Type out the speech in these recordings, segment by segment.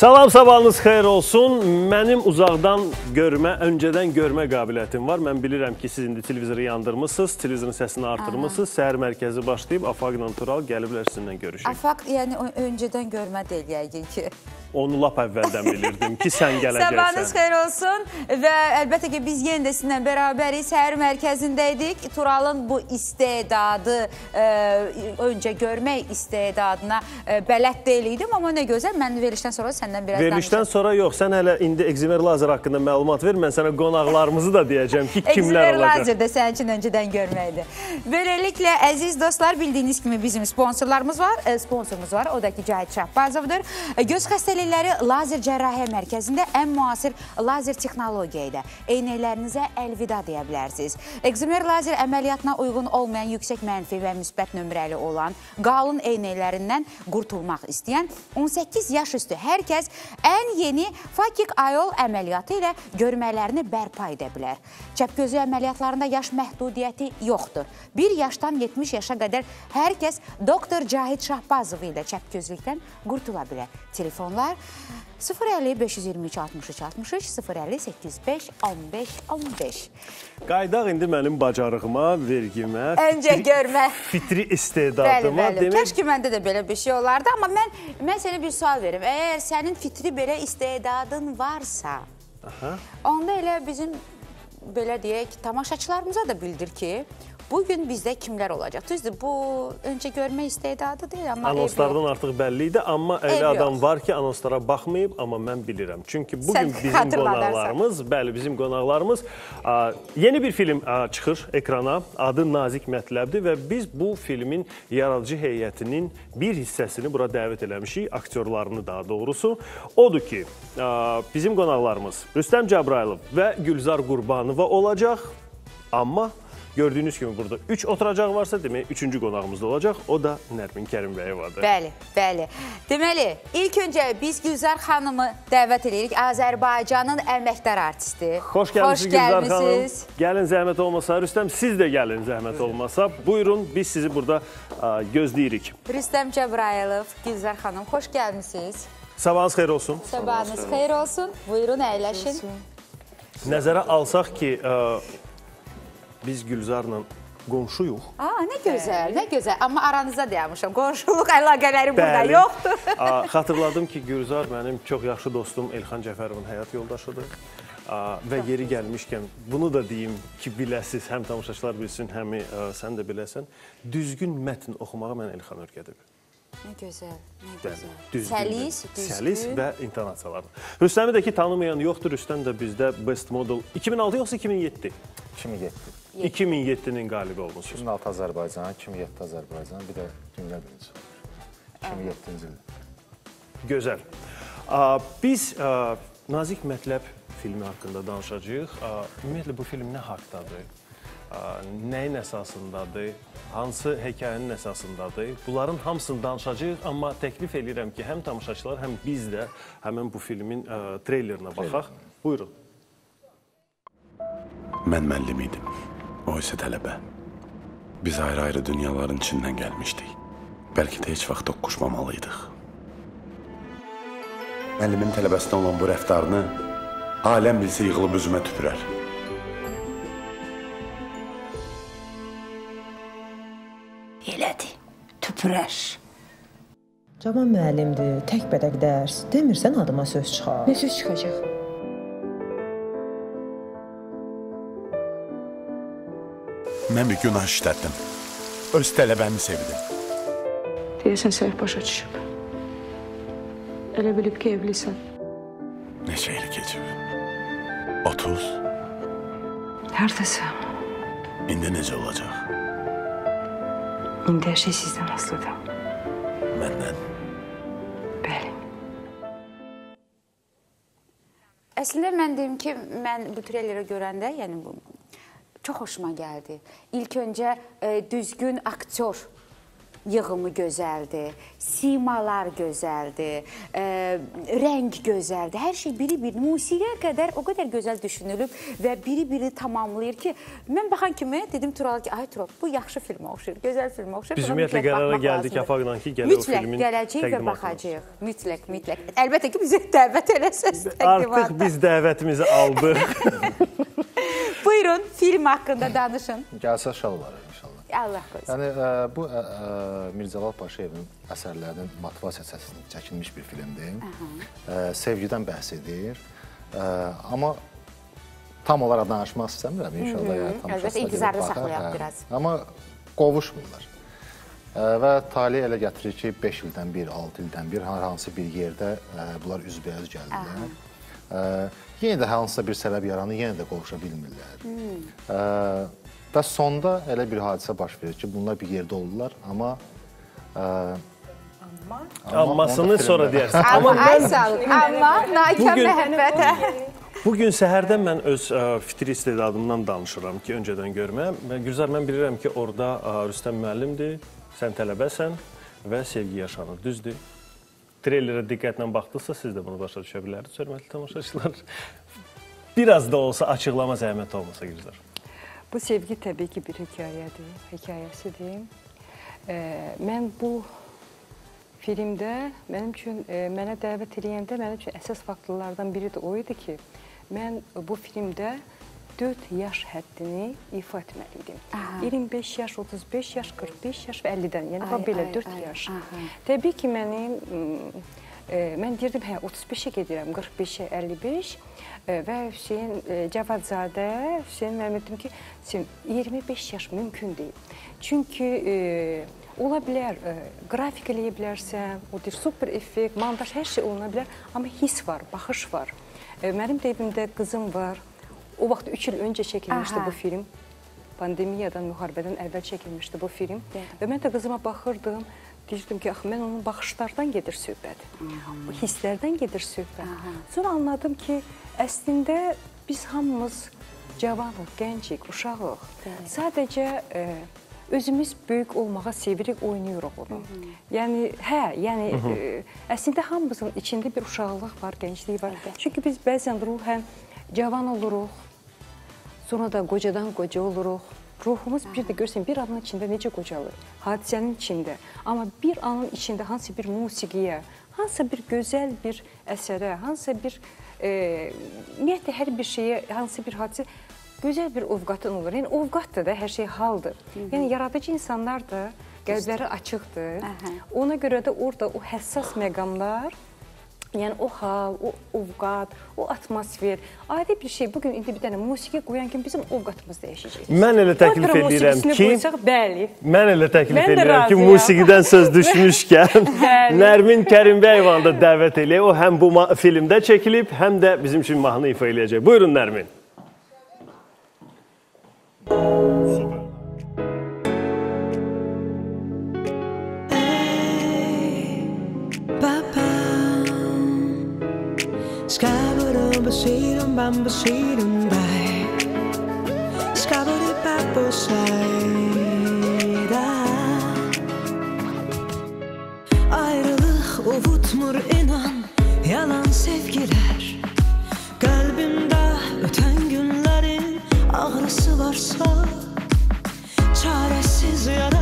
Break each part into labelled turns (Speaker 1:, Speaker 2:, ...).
Speaker 1: Salam, sabahınız xeyir olsun. Mənim uzaqdan görmə, öncədən görmə qabiliyyətim var. Mən bilirəm ki, siz indi televizoru yandırmısınız, televizorun səsini artırmısınız. Səhər mərkəzi başlayıb Afaqla Tural gəliblər sizinlə görüşək.
Speaker 2: Afaq, yəni öncədən görmə deyil yəqin ki.
Speaker 1: Onu lap əvvəldən bilirdim ki, sən
Speaker 2: Sabahınız
Speaker 1: gələcəksən.
Speaker 2: xeyir olsun və əlbəttə ki biz yenə də sizinlə bərabərik. Səhər mərkəzindəydik. Turalın bu istedadı ə, öncə görmək istedadına ə, bələd deyildim, amma nə gözəl mən verilişdən sonra səndən biraz
Speaker 1: Verilişdən sonra yox, sən hələ indi Ekzimer Lazer haqqında məlumat ver. Mən sənə qonaqlarımızı da deyəcəm ki, kimlər
Speaker 2: Ekzimer
Speaker 1: olacaq.
Speaker 2: Lazer də sənin üçün öncədən görməkdir. Beləliklə, əziz dostlar, bildiyiniz kimi bizim sponsorlarımız var. E, Sponsorumuz var, o da ki Cahit Şahbazovdur. E, Göz xəstəlikləri lazer cərrahiyyə mərkəzində ən müasir lazer texnologiya ilə eynəklərinizə əlvida deyə bilərsiniz. Ekzimer lazer əməliyyatına uyğun olmayan yüksək mənfi və müsbət nömrəli olan qalın eynəklərindən qurtulmaq istəyən 18 yaş üstü hər kəs ən yeni Fakik Ayol əməliyyatı ilə görmələrini bərpa edə bilər. Çəpgözü əməliyyatlarında yaş məhdudiyyəti yoxdur. 1 yaşdan 70 yaşa qədər hər kəs doktor Cahid Şahbazov ilə çəpgözlükdən qurtula bilər. Telefonlar 050 523 63 63 050 85 15 15.
Speaker 1: Qaydaq indi mənim bacarığıma, vergimə,
Speaker 2: Öncə
Speaker 1: fitri-
Speaker 2: görmə.
Speaker 1: fitri
Speaker 2: Bəli,
Speaker 1: istedadıma
Speaker 2: bəli.
Speaker 1: demək
Speaker 2: Kəşki məndə də belə bir şey olardı, amma mən mən sənə bir sual verim. Əgər sənin fitri belə istedadın varsa,
Speaker 1: Aha.
Speaker 2: onda elə bizim belə deyək, tamaşaçılarımıza da bildir ki, bu gün bizdə kimlər olacaq? Düzdür, bu öncə görmə istedadı deyil, amma.
Speaker 1: Anonslardan artıq bəlli idi, amma elə adam var ki, anonslara baxmayıb, amma mən bilirəm. Çünki bu gün bizim qonaqlarımız, bəli, bizim qonaqlarımız a, yeni bir film a, çıxır ekrana. Adı Nazik Mətləbdir və biz bu filmin yaradıcı heyətinin bir hissəsini bura dəvət eləmişik, aktyorlarını daha doğrusu. Odur ki, a, bizim qonaqlarımız Rüstəm Cəbrayılov və Gülzar Qurbanova olacaq. Amma gördüyünüz kimi burada 3 oturacaq varsa, demək 3-cü qonağımız da olacaq. O da Nərmin Kərimbəyevadır.
Speaker 2: Bəli, bəli. Deməli, ilk öncə biz Gülzar xanımı dəvət edirik. Azərbaycanın əməkdar artisti.
Speaker 1: Xoş gəlmisiniz Gülzar xanım. Gəlin zəhmət olmasa, Rüstəm siz də gəlin zəhmət olmasa. Buyurun, biz sizi burada a, gözləyirik.
Speaker 2: Rüstəm Cəbrayılov, Gülzar xanım, xoş gəlmisiniz.
Speaker 1: Sabahınız xeyir olsun.
Speaker 2: Sabahınız xeyir olsun. Buyurun, əyləşin.
Speaker 1: Nəzərə alsaq ki, a, biz Gülzarla qonşuyuq.
Speaker 2: Aa, nə gözəl, nə gözəl. Amma aranızda dayanmışam. Qonşuluq əlaqələri burada
Speaker 1: Bəli.
Speaker 2: yoxdur.
Speaker 1: A, Xatırladım ki, Gülzar mənim çox yaxşı dostum Elxan Cəfərovun həyat yoldaşıdır. A, Və yeri gəlmişkən bunu da deyim ki, biləsiz, həm tamaşaçılar bilsin, həm ə, sən də biləsən. Düzgün mətn oxumağı mən Elxan öyrədib.
Speaker 2: Nə gözəl, nə gözəl.
Speaker 1: düzgün.
Speaker 2: Səlis, düzgün.
Speaker 1: Səlis və intonasiyalar. Rüstəmi də ki tanımayan yoxdur. Rüstəm də bizdə Best Model 2006 yoxsa 2007?
Speaker 3: 2007.
Speaker 1: 2007-nin qalibi olmusunuz.
Speaker 3: 2006 Azərbaycan, 2007 Azərbaycan, bir də dünya birinci. 2007-ci ildə.
Speaker 1: Gözəl. Biz Nazik Mətləb filmi haqqında danışacağıq. Ümumiyyətlə bu film nə haqqdadır? A, Nəyin əsasındadır? Hansı hekayənin əsasındadır? Bunların hamısını danışacağıq, amma təklif edirəm ki, həm tamaşaçılar, həm biz də həmin bu filmin treylerinə baxaq. Buyurun.
Speaker 4: Mən müəllim idim. O isə tələbə. Biz ayrı-ayrı dünyaların içindən gəlmişdik. Bəlkə də heç vaxt toqquşmamalıydıq. Müəllimin tələbəsinə olan bu rəftarını aləm bilsə yığılıb üzümə tüpürər.
Speaker 5: Elədi. Tüpürər.
Speaker 6: Cavan müəllimdir, tək bədək dərs. Demirsən adıma söz çıxar.
Speaker 5: Nə söz çıxacaq?
Speaker 4: Mən bir günah işlətdim. Öz tələbəmi sevdim.
Speaker 7: Deyəsən səhv başa düşüb. Elə bilib ki, evlisən.
Speaker 4: Neçə il keçib? 30.
Speaker 7: Hərdəsə,
Speaker 4: İndi necə olacaq?
Speaker 7: indi hər şey sizdən asılıdır.
Speaker 4: Məndən.
Speaker 7: Bəli.
Speaker 2: Əslində mən deyim ki, mən bu treyleri görəndə, yəni bu çox xoşuma gəldi. İlk öncə e, düzgün aktyor yığımı gözəldir, simalar gözəldir, ə, rəng gözəldir. Hər şey biri-birini musiqiyə qədər o qədər gözəl düşünülüb və biri-birini tamamlayır ki, mən baxan kimi dedim Tural ki, ay Tural, bu yaxşı filmə oxşayır, gözəl filmə oxşayır.
Speaker 1: Biz ümumiyyətlə qərara gəldik. Afaqla ki, gələ o
Speaker 2: mütləq
Speaker 1: filmin
Speaker 2: gələcəyik və baxacağıq. Mütləq, mütləq. Əlbəttə ki, bizi dəvət eləsəz
Speaker 1: Artıq
Speaker 2: təqdimatda.
Speaker 1: biz dəvətimizi aldıq.
Speaker 2: Buyurun, film haqqında danışın.
Speaker 3: Gəlsə şalvarı inşallah.
Speaker 2: Allah qoysun.
Speaker 3: Yəni ə, bu ə, ə, Mirzəlal Paşayevin əsərlərinin motivasiya əsasında çəkilmiş bir filmdir. Ə, sevgidən bəhs edir. Ə, amma tam olaraq danışmaq istəmirəm inşallah. ya, tamaşaçılar
Speaker 2: Əlbəttə,
Speaker 3: gedib
Speaker 2: intizarda saxlayaq
Speaker 3: hə.
Speaker 2: biraz.
Speaker 3: Amma qovuşmurlar. Və tali elə gətirir ki, 5 ildən bir, 6 ildən bir hər hansı bir yerdə ə, bunlar üzbəüz gəlirlər. Yenə də hansısa bir səbəb yaranır, yenə də qovuşa bilmirlər. Ə, və sonda elə bir hadisə baş verir ki, bunlar bir yerdə olurlar, amma ə,
Speaker 1: Ammasını
Speaker 3: onu da
Speaker 1: sonra deyərsən.
Speaker 2: Amma olun. Amma nakam
Speaker 1: Bugün-
Speaker 2: məhəbbətə.
Speaker 1: Bu gün səhərdən mən öz ə, fitri istedadımdan danışıram ki, öncədən görmə. Gülzar mən bilirəm ki, orada ə, Rüstəm müəllimdir, sən tələbəsən və sevgi yaşanır, düzdür? Treylerə diqqətlə baxdıqsa siz də bunu başa düşə bilərsiniz, hörmətli tamaşaçılar. Biraz da olsa açıqlama zəhmət olmasa Gülzar.
Speaker 8: Bu sevgi təbii ki bir hekayədir, hekayəsidir. E, mən bu filmdə mənim üçün e, mənə dəvət edəndə mənim üçün əsas faktorlardan biri də o idi ki, mən bu filmdə 4 yaş həddini ifa etməli idim. 25 yaş, 35 yaş, 45 yaş və 50-dən, yəni bax belə 4 yaş. Təbii ki, mənim m, e, mən deyirdim, hə 35-ə gedirəm, 45-ə 55 e, və Hüseyn e, Cavadzadə, Hüseyn müəllim dedim ki, Hüseyn 25 yaş mümkün deyil. Çünki e, ola bilər, e, qrafik eləyə bilərsən, o deyir super effekt, montaj hər şey oluna bilər, amma hiss var, baxış var. E, mənim də evimdə qızım var. O vaxt 3 il öncə çəkilmişdi
Speaker 2: Aha.
Speaker 8: bu film. Pandemiyadan, müharibədən əvvəl çəkilmişdi bu film. Və mən də qızıma baxırdım, deyirdim ki, axı mən onun baxışlardan gedir söhbət. O hisslərdən gedir söhbət. Sonra anladım ki, əslində biz hamımız cavanıq, gəncik, uşağıq. Sadəcə e, özümüz böyük olmağa sevirik, oynayırıq onu. Yəni hə, yəni e, əslində hamımızın içində bir uşaqlıq var, gənclik var. Çünki biz bəzən ruhən cavan oluruq, Sonra da qocadan qoca oluruq. Ruhumuz bir də görsən bir anın içində necə qocalır. Hadisənin içində. Amma bir anın içində hansı bir musiqiyə, hansısa bir gözəl bir əsərə, hansısa bir e, ümumiyyətlə hər bir şeyə, hansı bir hadisə gözəl bir ovqatın olur. Yəni ovqatdır da hər şey haldır. Yəni yaradıcı insanlar da qəlbləri açıqdır. Ona görə də orada o həssas məqamlar Yəni o hal, o ovqat, o atmosfer, adi bir şey. Bu gün indi bir dənə musiqi qoyan kimi bizim ovqatımız dəyişəcək.
Speaker 1: Mən elə təklif edirəm ki,
Speaker 8: qoysaq, bəli.
Speaker 1: Mən elə təklif
Speaker 8: Mən
Speaker 1: edirəm ki, musiqidən söz düşmüşkən. Nərmin Kərimbəyovanı da dəvət eləyək. O həm bu filmdə çəkilib, həm də bizim üçün mahnı ifa eləyəcək. Buyurun Nərmin.
Speaker 9: Basirum bam basirum bay Skabberi babbo sayda Ayrılık ovutmur inan yalan sevgiler Kalbimde öten günlerin ağrısı varsa Çaresiz yarayan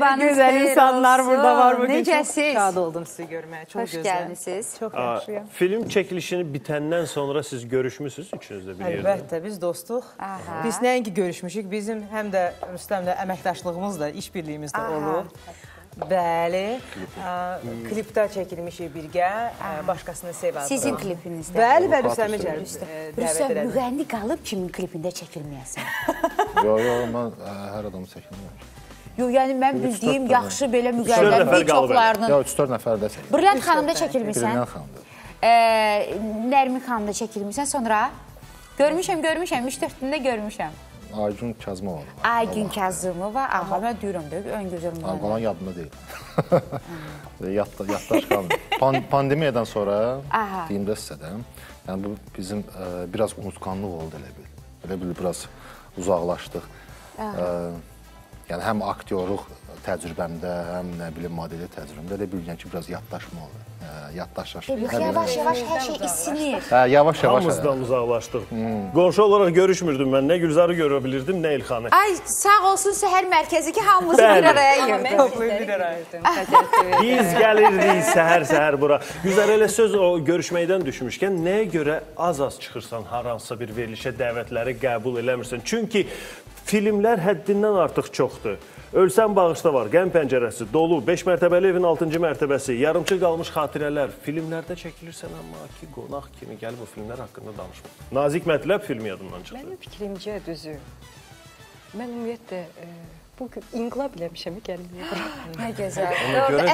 Speaker 2: sabahınız
Speaker 10: Gözəl insanlar
Speaker 2: olsun.
Speaker 10: burada var bugün.
Speaker 2: Necəsiz?
Speaker 10: Çox şad oldum sizi görməyə. Çox
Speaker 2: Xoş
Speaker 10: gözəl.
Speaker 2: gəlmisiniz.
Speaker 10: Çox yaxşıyam.
Speaker 1: Film çəkilişini bitəndən sonra siz görüşmüsünüz üçünüz də bir yerdə.
Speaker 10: Əlbəttə biz dostuq.
Speaker 2: Aha.
Speaker 10: Biz nəinki görüşmüşük, bizim həm də Rüstəmlə əməkdaşlığımız da, iş birliyimiz də olub. Bəli, klipdə çəkilmişik birgə, başqasını sev adlı.
Speaker 2: Sizin klipinizdə.
Speaker 10: Bəli, və Rüstəmi dəvət
Speaker 2: Rüstəm,
Speaker 10: elədim.
Speaker 2: müğənni qalıb kimin klipində çəkilməyəsən?
Speaker 3: Yo, yo, mən hər adamı çəkmirəm.
Speaker 2: Yox, yəni mən bildiyim yaxşı belə
Speaker 1: qalıb
Speaker 2: çoxlarının
Speaker 3: Ya 3-4 nəfər də çəkirəm.
Speaker 2: Brilliant xanımda çəkilmisən.
Speaker 3: Brilliant xanımdır.
Speaker 2: Ə, Nərmin xanımda çəkilmisən. Sonra görmüşəm, görmüşəm, 3-4-ündə görmüşəm.
Speaker 3: Aygün Kazımova.
Speaker 2: Aygün Kazımova, aha mən deyirəm də ən gözəl müğənni.
Speaker 3: Qalan yadımda deyil. Yadda, yaddaş qalmır. Pan pandemiyadan sonra deyim də sizə də, yəni bu bizim ə, biraz unutqanlıq oldu elə bil. Elə bil biraz uzaqlaşdıq. Ə, yəni həm aktyorluq təcrübəmdə, həm nə bilim modeli təcrübəmdə elə bil yəni ki, biraz yaddaşma oldu. Ə, yaddaşlaşdı.
Speaker 2: Yox, yavaş-yavaş hər şey isinir.
Speaker 3: Hə, yavaş-yavaş.
Speaker 1: Hamımızdan uzaqlaşdıq. Qonşu olaraq görüşmürdüm mən. Nə Gülzarı görə bilirdim, nə İlxanı.
Speaker 2: Ay sağ olsun səhər mərkəzi ki, hamımızı bir araya yığdı.
Speaker 10: Toplayıb bir araya.
Speaker 1: Biz gəlirdik səhər-səhər bura. Güzər elə söz o görüşməkdən düşmüşkən nəyə görə az-az çıxırsan hər hansısa bir verilişə dəvətləri qəbul eləmirsən? Çünki filmlər həddindən artıq çoxdur. Ölsən bağışda var, Qəm pəncərəsi, dolu, 5 mərtəbəli evin 6-cı mərtəbəsi, yarımçı qalmış xatirələr. Filmlərdə çəkilirsən amma ki, qonaq kimi gəlib o filmlər haqqında danışma. Nazik mətləb filmi yadımdan çıxdı.
Speaker 8: Mənim fikrimcə düzü. Mən ümumiyyətlə e, bu gün inqilab eləmişəm gəlməyə bura.
Speaker 2: Nə gözəl.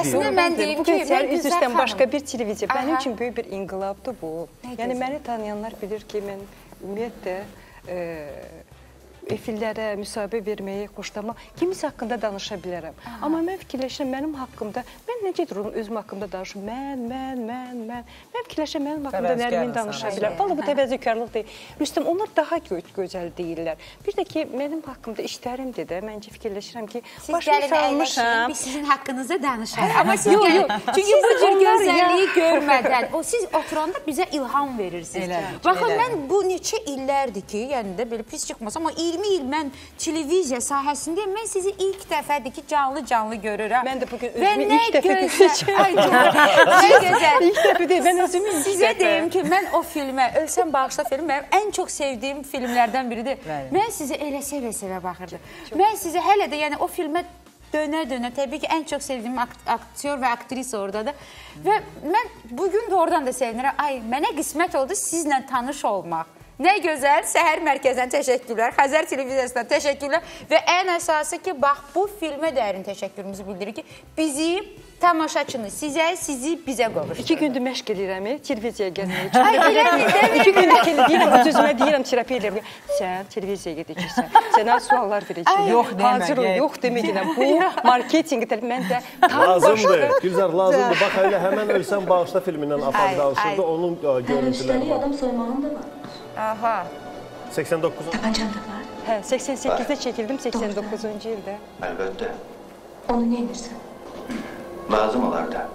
Speaker 2: Əslində mən deyim
Speaker 8: bu
Speaker 2: ki, mən
Speaker 8: üz üstdən başqa bir televiziya. Mənim üçün böyük bir inqilabdır bu. Yəni məni tanıyanlar bilir ki, mən ümumiyyətlə efirlərə müsahibə verməyi xoşlamam. Kimisə haqqında danışa bilərəm. Amma mən fikirləşirəm mənim haqqımda, mən necə durum özüm haqqımda danışım. Mən, mən, mən, mən. Mən fikirləşirəm mənim haqqımda
Speaker 10: insan.
Speaker 8: danışa bilər. Valla bu təvəzzükarlıq deyil. Rüstəm onlar daha gö gözəl deyirlər. Bir də ki, mənim haqqımda işlərimdir də. Məncə fikirləşirəm ki,
Speaker 2: Siz
Speaker 8: başımı salmışam.
Speaker 2: biz sizin haqqınızda danışaq. Amma siz
Speaker 8: Yox, yox.
Speaker 2: Çünki
Speaker 8: Siz
Speaker 2: bu cür gözəlliyi görmədən, o siz oturanda bizə ilham verirsiniz.
Speaker 10: Elə,
Speaker 2: Baxın
Speaker 10: elə.
Speaker 2: mən bu neçə illərdir ki, yəni də belə pis çıxmasam, amma 20 il mən televiziya sahəsindəyəm. Mən sizi ilk dəfədir ki, canlı-canlı görürəm.
Speaker 8: Mən də bu gün
Speaker 2: Və
Speaker 8: özümü ilk dəfə görəcəm.
Speaker 2: Ay, Nə gözəl.
Speaker 8: İlk dəfə deyil, mən özümü ilk
Speaker 2: Sizə
Speaker 8: dəfə.
Speaker 2: deyim ki, mən o filmə, Ölsən Bağışla film mənim ən çox sevdiyim filmlərdən biridir. Mən sizə elə sevə-sevə baxırdım. Mən sizə hələ də yəni o filmə dönə-dönə təbii ki, ən çox sevdiyim akt aktyor və aktrisa oradadır. Və mən bu gün də oradan da sevinirəm. Ay, mənə qismət oldu sizlə tanış olmaq. Nə gözəl, Səhər Mərkəzindən təşəkkürlər, Xəzər televiziyasından təşəkkürlər və ən əsası ki, bax bu filmə dərin təşəkkürümüzü bildirir ki, bizi tamaşaçını sizə, sizi bizə qovuşdurdu.
Speaker 8: İki gündür məşq eləyirəm, e, televiziyaya gəlmək
Speaker 2: Ay, eləmi, demək.
Speaker 8: İki gündür ki, deyirəm, öz-özümə deyirəm, terapiya eləyirəm. Sən televiziyaya gedəcəksən. Sənə suallar verəcəm.
Speaker 10: Yox demə,
Speaker 8: Hazır ol, yox deməklə. Bu marketinq tə- mən də tam
Speaker 1: Lazımdır. Gülzar lazımdır. Bax elə həmən ölsən bağışla filmindən apar danışırdı. Onun ə, görüntüləri var.
Speaker 5: adam soymağın da var.
Speaker 2: Aha.
Speaker 1: 89
Speaker 5: Tabancan da var.
Speaker 8: Hə, 88-də çəkildim, 89-cu ildə.
Speaker 11: Əlbəttə,
Speaker 5: Onu ne edirsən?
Speaker 11: lazım olar da.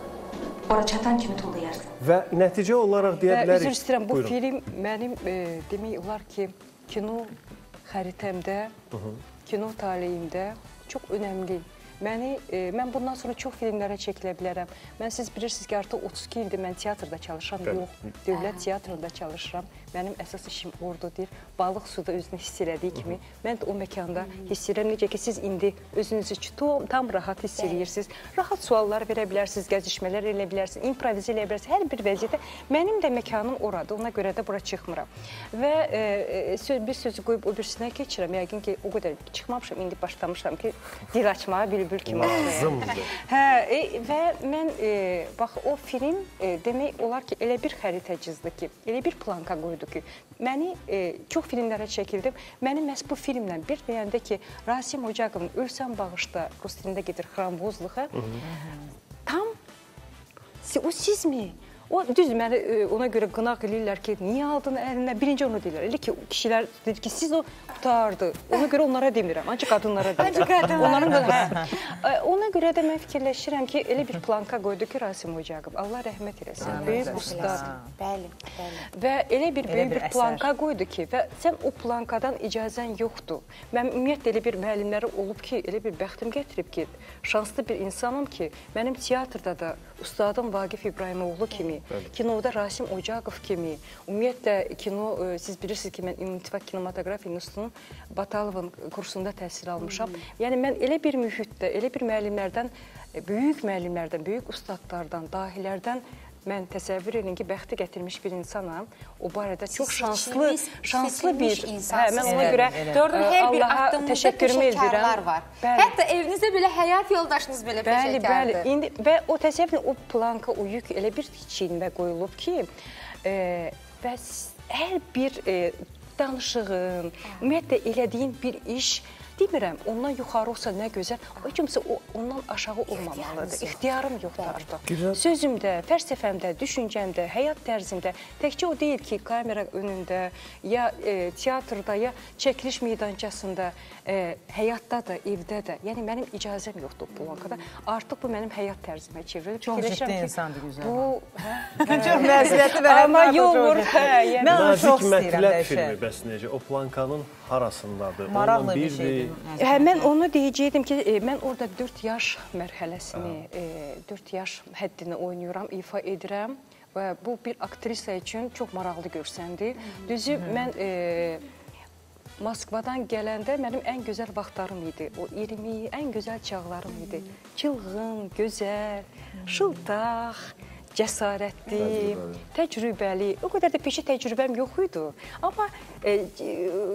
Speaker 5: Ora çatan kimi tullayarsan.
Speaker 1: və nəticə olaraq deyə
Speaker 8: Və
Speaker 1: bilərik.
Speaker 8: üzr istəyirəm, bu
Speaker 1: Buyurun.
Speaker 8: film mənim e, demək olar ki, kino xəritəmdə, kino taleyimdə çox önəmli. Məni e, mən bundan sonra çox filmlərə çəkilə bilərəm. Mən siz bilirsiniz ki, artıq 32 ildir mən teatrda çalışıram.
Speaker 1: Bəli.
Speaker 8: Yox, dövlət teatrında çalışıram. Mənim əsas işim ordudur. Balıq suda özünü hiss elədiyi kimi mən də o məkanda hiss edirəm. Necə ki siz indi özünüzü tam, tam rahat hiss eləyirsiniz. Rahat suallar verə bilərsiniz, gəzişmələr eləyə bilərsiniz, improvizə eləyə bilərsiniz. Hər bir vəziyyətdə mənim də məkanım oradır. Ona görə də bura çıxmıram. Və e, e, söz, bir sözü qoyub o birisinə keçirəm. Yəqin ki, o qədər çıxmamışam, indi başlamışam ki, dil açmağa bülbül kimi.
Speaker 1: Lazımdır.
Speaker 8: Hə, e, və mən e, bax o film e, demək olar ki, elə bir xəritə çizdi ki, elə bir planka qoydu ki, məni e, çox filmlərə çəkildim. Məni məhz bu filmlə bir deyəndə ki, Rasim Ocaqovun Ölsən bağışda rus dilində gedir Xrambozluğa. Tam o sizmi? O düz məni e, ona görə qınaq eləyirlər ki, niyə aldın əlinə? Birinci onu deyirlər. Elə ki, kişilər dedi ki, siz o qutardı. Ona görə onlara demirəm, ancaq qadınlara deyirəm.
Speaker 2: Ancaq qadınlara
Speaker 8: Onların da hə. E, Ona görə də mən fikirləşirəm ki, elə bir planka qoydu ki, Rasim Ocaqov. Allah rəhmət eləsin. Böyük ustad.
Speaker 2: Bəli, bəli.
Speaker 8: Və elə bir böyük
Speaker 10: bir
Speaker 8: bir planka qoydu ki, və sən o plankadan icazən yoxdur. Mən ümumiyyətlə elə bir müəllimləri olub ki, elə bir bəxtim gətirib ki, şanslı bir insanam ki, mənim teatrda da ustadım Vaqif İbrahimoğlu kimi, kinoda Rasim Ocaqov kimi, ümumiyyətlə kino e, siz bilirsiniz ki, mən Ümumi İttifaq Kinematografiya İnstitutunun Batalovun kursunda təhsil almışam. Yəni mən elə bir mühitdə, elə bir müəllimlərdən, e, böyük müəllimlərdən, böyük ustadlardan, dahilərdən mən təsəvvür edin ki, bəxti gətirmiş bir insanam. O barədə çox
Speaker 2: Siz
Speaker 8: şanslı,
Speaker 2: seçilmiş-
Speaker 8: şanslı bir,
Speaker 2: seçilmiş
Speaker 8: hə,
Speaker 2: insansınız.
Speaker 8: mən ona görə.
Speaker 2: Gördüm, hər bir addımınızda peşəkarlar var.
Speaker 8: Bəli.
Speaker 2: Hətta evinizdə belə həyat yoldaşınız belə
Speaker 8: Bəli, bəli.
Speaker 2: peşəkardır.
Speaker 8: İndi və o təsəvvür o planka, o yük elə bir çiynimə qoyulub ki, e, və s- hər bir e, danışığın, ümumiyyətlə elədiyin bir iş Demirəm, ondan yuxarı olsa nə gözəl, o kimsə o, ondan aşağı olmamalıdır. İxtiyarım yoxdur artıq. Sözümdə, fəlsəfəmdə, düşüncəmdə, həyat tərzimdə təkcə o deyil ki, kamera önündə, ya e, teatrda, ya çəkiliş meydançasında, e, həyatda da, evdə də. Yəni mənim icazəm yoxdur bu blankada. Artıq bu mənim həyat tərzimə çevrilib.
Speaker 10: Çox ciddi insandır, Güzəl
Speaker 8: Bu, hə,
Speaker 10: Çox məsuliyyətli və
Speaker 8: Amma
Speaker 10: həyatı
Speaker 8: yox, hə, yəni.
Speaker 10: Mən çox
Speaker 1: Nazik
Speaker 10: istəyirəm
Speaker 1: mətləb
Speaker 10: dəhşət.
Speaker 1: filmi bəs necə? O plankanın harasındadır?
Speaker 10: Maraqlı bir şeydir.
Speaker 8: Hə, mən onu deyəcəydim ki, e, mən orada 4 yaş mərhələsini, e, 4 yaş həddini oynayıram, ifa edirəm və bu bir aktrisa üçün çox maraqlı görsəndi. Düzü mən e, Moskvadan gələndə mənim ən gözəl vaxtlarım idi. O 20 ən gözəl çağlarım idi. Çılğın, gözəl, şıltaq, cəsarətli, təcrübəli. O qədər də peşə təcrübəm yox idi. Amma e,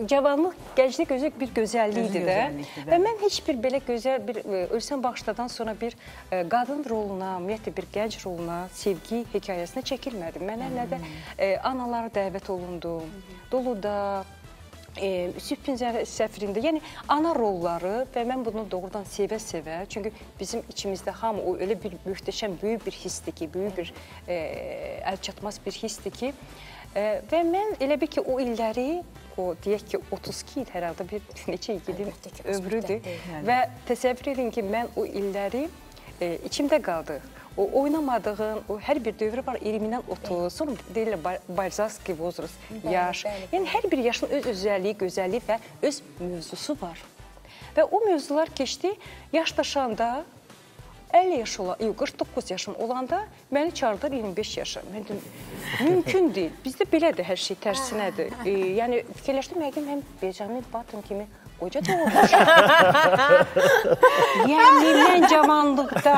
Speaker 8: cavanlıq, gənclik özü bir gözəllikdir də.
Speaker 10: gözəllikdir,
Speaker 8: Və mən heç bir belə gözəl bir e, ölsən bağışladan sonra bir e, qadın roluna, ümumiyyətlə bir gənc roluna, sevgi hekayəsinə çəkilmədim. Mənə nə də e, analar dəvət olundu. Doluda e, Sübhin zə- səfirində, yəni ana rolları və mən bunu doğrudan sevə-sevə, çünki bizim içimizdə hamı o elə bir möhtəşəm, böyük bir hissdir ki, böyük bir e, əl çatmaz bir hissdir ki, e, və mən elə bir ki o illəri, o deyək ki 32 il hər halda bir neçə igidin
Speaker 2: Əlbəttə ki, az
Speaker 8: ömrüdür və təsəvvür edin ki, mən o illəri e, içimdə qaldı. O oynamadığım, o hər bir dövrü var 20-dən 30, sonra deyirlər Ba- Balzakski vozrus, yaş.
Speaker 2: bəli,
Speaker 8: Yəni hər bir yaşın öz özəlliyi, gözəlliyi və öz mövzusu var. Və o mövzular keçdi. Yaşdaşanda 50 yaş olan, yox 49 yaşım olanda məni çağırdılar 25 yaşa. Mən dedim, mümkün deyil. Bizdə belədir hər şey tərsinədir. E, yəni fikirləşdim yəqin mən Benjamin Button kimi qoca da olmuşam. yəni mən cavanlıqda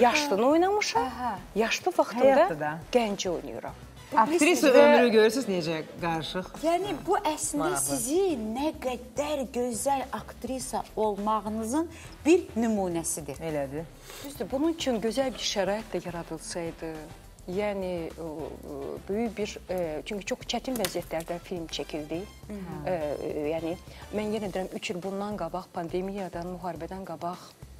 Speaker 8: yaşlını oynamışam. Yaşlı vaxtımda
Speaker 10: Həyatda da.
Speaker 8: gənci oynayıram.
Speaker 10: Aktrisa
Speaker 8: Və-
Speaker 10: ömrü görürsüz necə qarışıq.
Speaker 2: Yəni bu əslində
Speaker 10: Maraqlı.
Speaker 2: sizi nə qədər gözəl aktrisa olmağınızın bir nümunəsidir.
Speaker 10: Elədir.
Speaker 8: Düzdür, bunun üçün gözəl bir şərait də yaradılsaydı, yəni böyük bir e, çünki çox çətin vəziyyətlərdə film çəkildi. E, e, yəni mən yenə deyirəm 3 il bundan qabaq pandemiyadan, müharibədən qabaq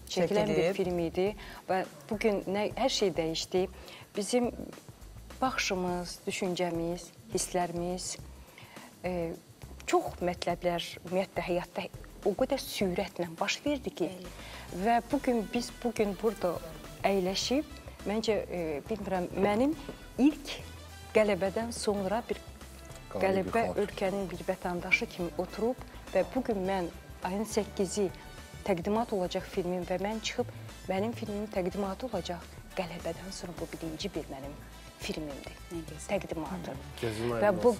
Speaker 8: çəkilən bir
Speaker 10: Çəkilib.
Speaker 8: film idi və bu gün nə hər şey dəyişdi. Bizim baxışımız, düşüncəmiz, hisslərimiz e, çox mətləblər ümumiyyətlə həyatda o qədər sürətlə baş verdi ki və bu gün biz bu gün burada əyləşib məncə e, bilmirəm mənim ilk qələbədən sonra bir
Speaker 3: bir
Speaker 8: qələbə ölkənin bir vətəndaşı kimi oturub və bu gün mən ayın 8-i təqdimat olacaq filmim və mən çıxıb mənim filmimin təqdimatı olacaq. Qələbədən sonra bu birinci bir mənim filmimdir. Təqdimatı. Və bu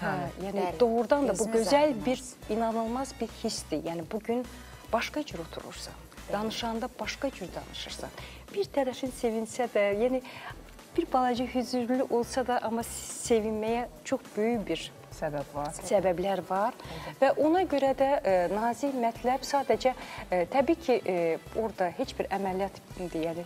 Speaker 8: hə, yəni
Speaker 2: Bəli,
Speaker 8: doğrudan da bu gözəl bir inanılmaz bir hissdir. Yəni bu gün başqa cür oturursan. Danışanda başqa cür danışırsan. Bir tərəfin sevinsə də, yəni bir balaca hüzürlü olsa da amma sevinməyə çox böyük bir
Speaker 10: Səbəb var.
Speaker 8: səbəblər var və ona görə də e, nazik mətləb sadəcə e, təbii ki, e, orada heç bir əməliyyat yəni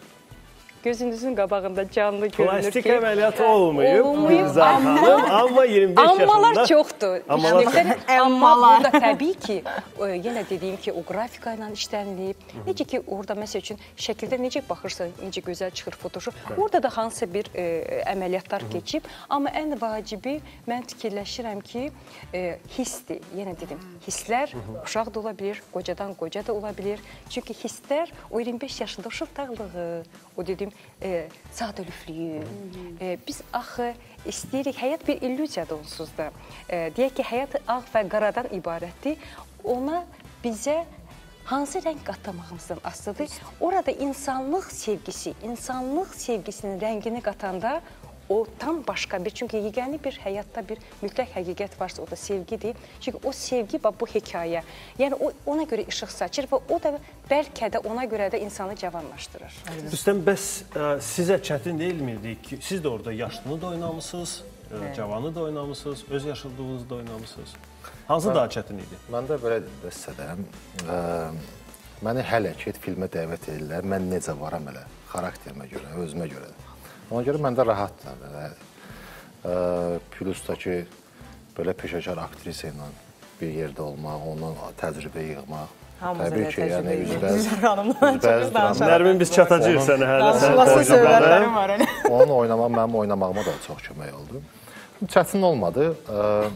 Speaker 8: gözünüzün qabağında canlı görünür
Speaker 1: Plastik
Speaker 8: ki,
Speaker 1: əməliyyat olmayıb,
Speaker 8: olmayıb, amma-
Speaker 1: xanım, amma 25 yaşında.
Speaker 8: Ammalar çoxdur.
Speaker 1: Ammalar
Speaker 8: İşdə, amma burada təbii ki, e, yenə dediyim ki, o qrafika ilə işlənilib. Necə ki, orada məsəl üçün şəkildə necə baxırsan, necə gözəl çıxır fotoşop. Orada da hansısa bir e, əməliyyatlar keçib, amma ən vacibi mən fikirləşirəm ki, e, hissdir. Yenə dedim, hisslər uşaq da ola bilər, qocadan qoca da ola bilər. Çünki hisslər o 25 yaşında uşaqlığı, o dedim, e, sadəlövhlüyü. E, biz axı istəyirik, həyat bir illüziyadır onsuz da. E, deyək ki, həyat ağ və qaradan ibarətdir. Ona bizə hansı rəng qatmağımızdan asılıdır. Orada insanlıq sevgisi, insanlıq sevgisinin rəngini qatanda o tam başqa bir çünki yeganə bir həyatda bir mütləq həqiqət varsa o da sevgidir. Çünki o sevgi bax bu hekayə. Yəni o ona görə işıq saçır və o da bəlkə də ona görə də insanı cavanlaşdırır.
Speaker 1: Rüstəm, bəs ə, sizə çətin deyilmirdi ki, siz də orada yaşlını da oynamısınız, ə, cavanı da oynamısınız, öz yaşıdlığınızı da oynamısınız. Hansı daha çətin idi?
Speaker 3: Məndə belə desə də, ə, məni hələ ki filmə dəvət edirlər. Mən necə varam elə xarakterimə görə, özümə görə. Ona görə məndə rahatdır belə. Ə, plus da ki belə peşəkar aktrisa ilə bir yerdə olmaq, ondan təcrübə yığmaq.
Speaker 10: Hamımız
Speaker 3: Təbii ki, yəni
Speaker 10: danışarıq.
Speaker 3: dram-
Speaker 1: Nərmin biz çatacağıq sənə hələ.
Speaker 10: Danışılası söhbətlərim var elə.
Speaker 3: Onun oynamaq mənim oynamağıma da çox kömək oldu. Çətin olmadı. Ə,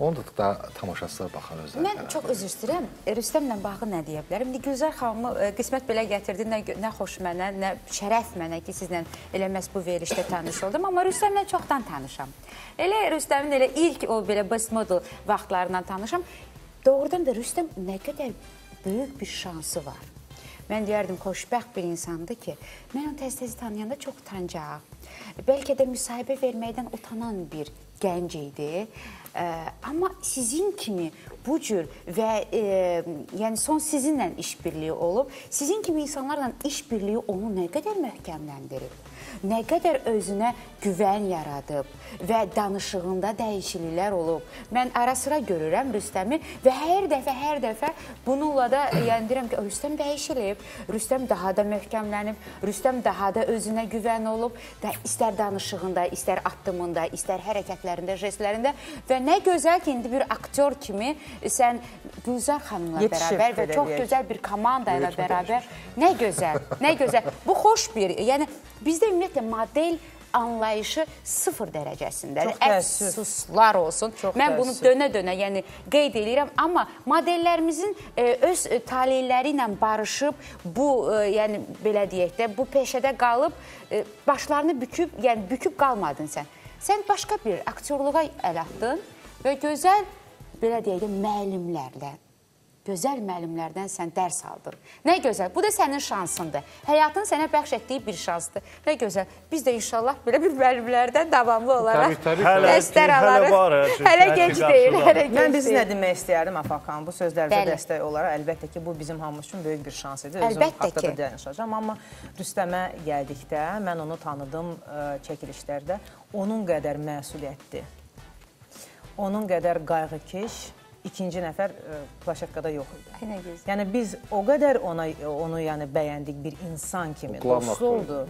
Speaker 3: Onu da, tamaşaçılar baxar özləri.
Speaker 2: Mən çox üzr istəyirəm. Rüstəmlə bağlı nə deyə bilərəm? İndi Gülzar xanımı e, qismət belə gətirdi, nə, nə xoş mənə, nə şərəf mənə ki, sizlə elə məhz bu verilişdə tanış oldum, amma Rüstəmlə çoxdan tanışam. Elə Rüstəmin elə ilk o belə best model vaxtlarından tanışam. Doğrudan da Rüstəm nə qədər böyük bir şansı var. Mən deyərdim, xoşbəxt bir insandır ki, mən onu tez-tez tanıyanda çox utancaq. Bəlkə də müsahibə verməkdən utanan bir gənc idi. Amma sizin kimi bu cür və e, yəni son sizinlə işbirliyi olub, sizin kimi insanlarla işbirliyi onu nə qədər möhkəmləndirib, nə qədər özünə güvən yaradıb və danışığında dəyişikliklər olub. Mən ara sıra görürəm Rüstəmi və hər dəfə, hər dəfə bununla da yəni deyirəm ki, Rüstəm dəyişilib, Rüstəm daha da möhkəmlənib, Rüstəm daha da özünə güvən olub, da istər danışığında, istər addımında, istər hərəkətlərində, jestlərində və nə gözəl ki, indi bir aktyor kimi sən Gülzar xanımla
Speaker 10: Yetişib,
Speaker 2: bərabər və çox gözəl bir komanda ilə bərabər nə gözəl, nə gözəl. Bu xoş bir, yəni bizdə ümumiyyətlə model anlayışı sıfır dərəcəsindədir. Əfsuslar olsun.
Speaker 10: Çox
Speaker 2: Mən bunu dönə-dönə, yəni qeyd edirəm, amma modellərimizin e, öz e, taleyləri ilə barışıb bu, e, yəni belə deyək də, bu peşədə qalıb e, başlarını büküb, yəni büküb qalmadın sən. Sən başqa bir aktyorluğa əl atdın və gözəl belə deyək də müəllimlərlə Gözəl müəllimlərdən sən dərs aldın. Nə gözəl. Bu da sənin şansındır. Həyatın sənə bəxş etdiyi bir şansdır. Nə gözəl. Biz də inşallah belə bir müəllimlərdən davamlı olaraq
Speaker 1: hələ
Speaker 2: alarıq.
Speaker 1: hə,
Speaker 2: Hələ gec deyil, hələ gec
Speaker 10: Mən biz nə
Speaker 2: deyil.
Speaker 10: demək istəyərdim Afaq xanım, bu
Speaker 2: Bəli.
Speaker 10: dəstək olaraq əlbəttə ki, bu bizim hamımız üçün böyük bir şans idi. Özüm
Speaker 2: Əlbəttə
Speaker 10: haqda da
Speaker 2: ki.
Speaker 10: danışacağam, amma Rüstəmə gəldikdə mən onu tanıdım ə, çəkilişlərdə. Onun qədər məsuliyyətli, onun qədər qayğıkeş ikinci nəfər ə, plaşetkada yox idi.
Speaker 2: Nə gözəl.
Speaker 10: Yəni biz o qədər ona onu yəni bəyəndik bir insan kimi, dostu oldu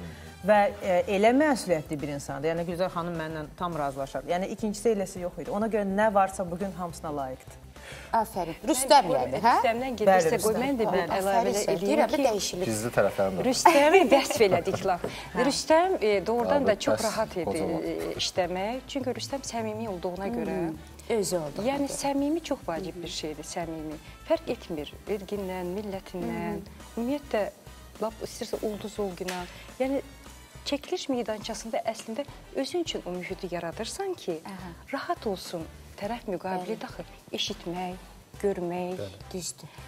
Speaker 10: və e, elə məsuliyyətli bir insandır. Yəni Gülzar xanım mənlə tam razılaşar. Yəni ikincisi eləsi yox idi. Ona görə nə varsa bu gün hamısına layiqdir.
Speaker 2: Afərin. Rüstəm yəni, hə?
Speaker 8: Rüstəmdən gedirsə qoy mən də bir əlavə
Speaker 2: Deyirəm,
Speaker 8: ki,
Speaker 2: dəyişilir.
Speaker 3: Gizli tərəflərim də.
Speaker 8: Rüstəmi vəsf elədik laf. Rüstəm e, doğrudan da çox rahat idi e, işləmək. Çünki Rüstəm səmimi olduğuna görə.
Speaker 2: Özü oldu.
Speaker 8: Yəni səmimi çox vacib bir şeydir, səmimi. Fərq etmir vergindən, millətindən, ümumiyyətlə lap istərsə ulduz olguna. Yəni çəkiliş meydançasında əslində özün üçün o mühiti yaradırsan ki,
Speaker 2: Aha.
Speaker 8: rahat olsun tərəf müqabili daxı eşitmək, görmək.
Speaker 2: Düzdür.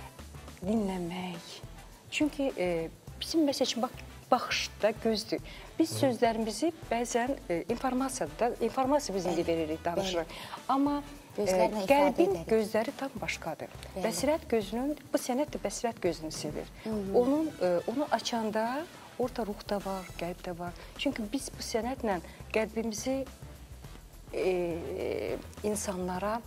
Speaker 8: dinləmək. Çünki e, bizim məsəl üçün bax baxışda gözdür. Biz sözlərimizi bəzən e, informasiyada, informasiya biz indi veririk, danışırıq. Amma e, qəlbin gözləri tam başqadır.
Speaker 2: Bəli.
Speaker 8: Bəsirət gözünün, bu sənət də bəsirət gözünü sevir. Onun e, onu açanda orada ruh da var, qəlb də var. Çünki biz bu sənətlə qəlbimizi e, insanlara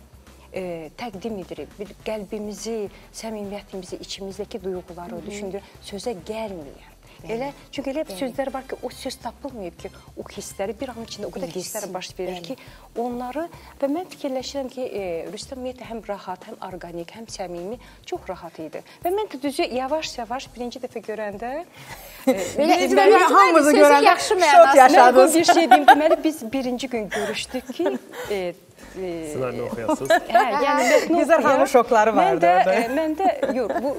Speaker 8: e, təqdim edirik. Bir qəlbimizi, səmimiyyətimizi, içimizdəki duyğuları düşündür, sözə gəlməyən. Elə çünki elə sözlər var ki, o söz tapılmayıb ki, o hissləri bir an içində o qədər hisslər baş verir ki, onları və mən fikirləşirəm ki, e, Rüstəm ümumiyyətlə həm rahat, həm orqanik, həm səmimi, çox rahat idi. Və mən də düzü yavaş-yavaş birinci dəfə görəndə e,
Speaker 2: Belə belə
Speaker 10: hamımızı görəndə
Speaker 2: yaxşı mənasında.
Speaker 8: bir şey deyim, deməli biz birinci gün görüşdük ki, e, e,
Speaker 1: Ssenari oxuyasınız.
Speaker 8: Hə, yəni oxuyar.
Speaker 10: xanımın şokları orada.
Speaker 8: e, məndə yox, bu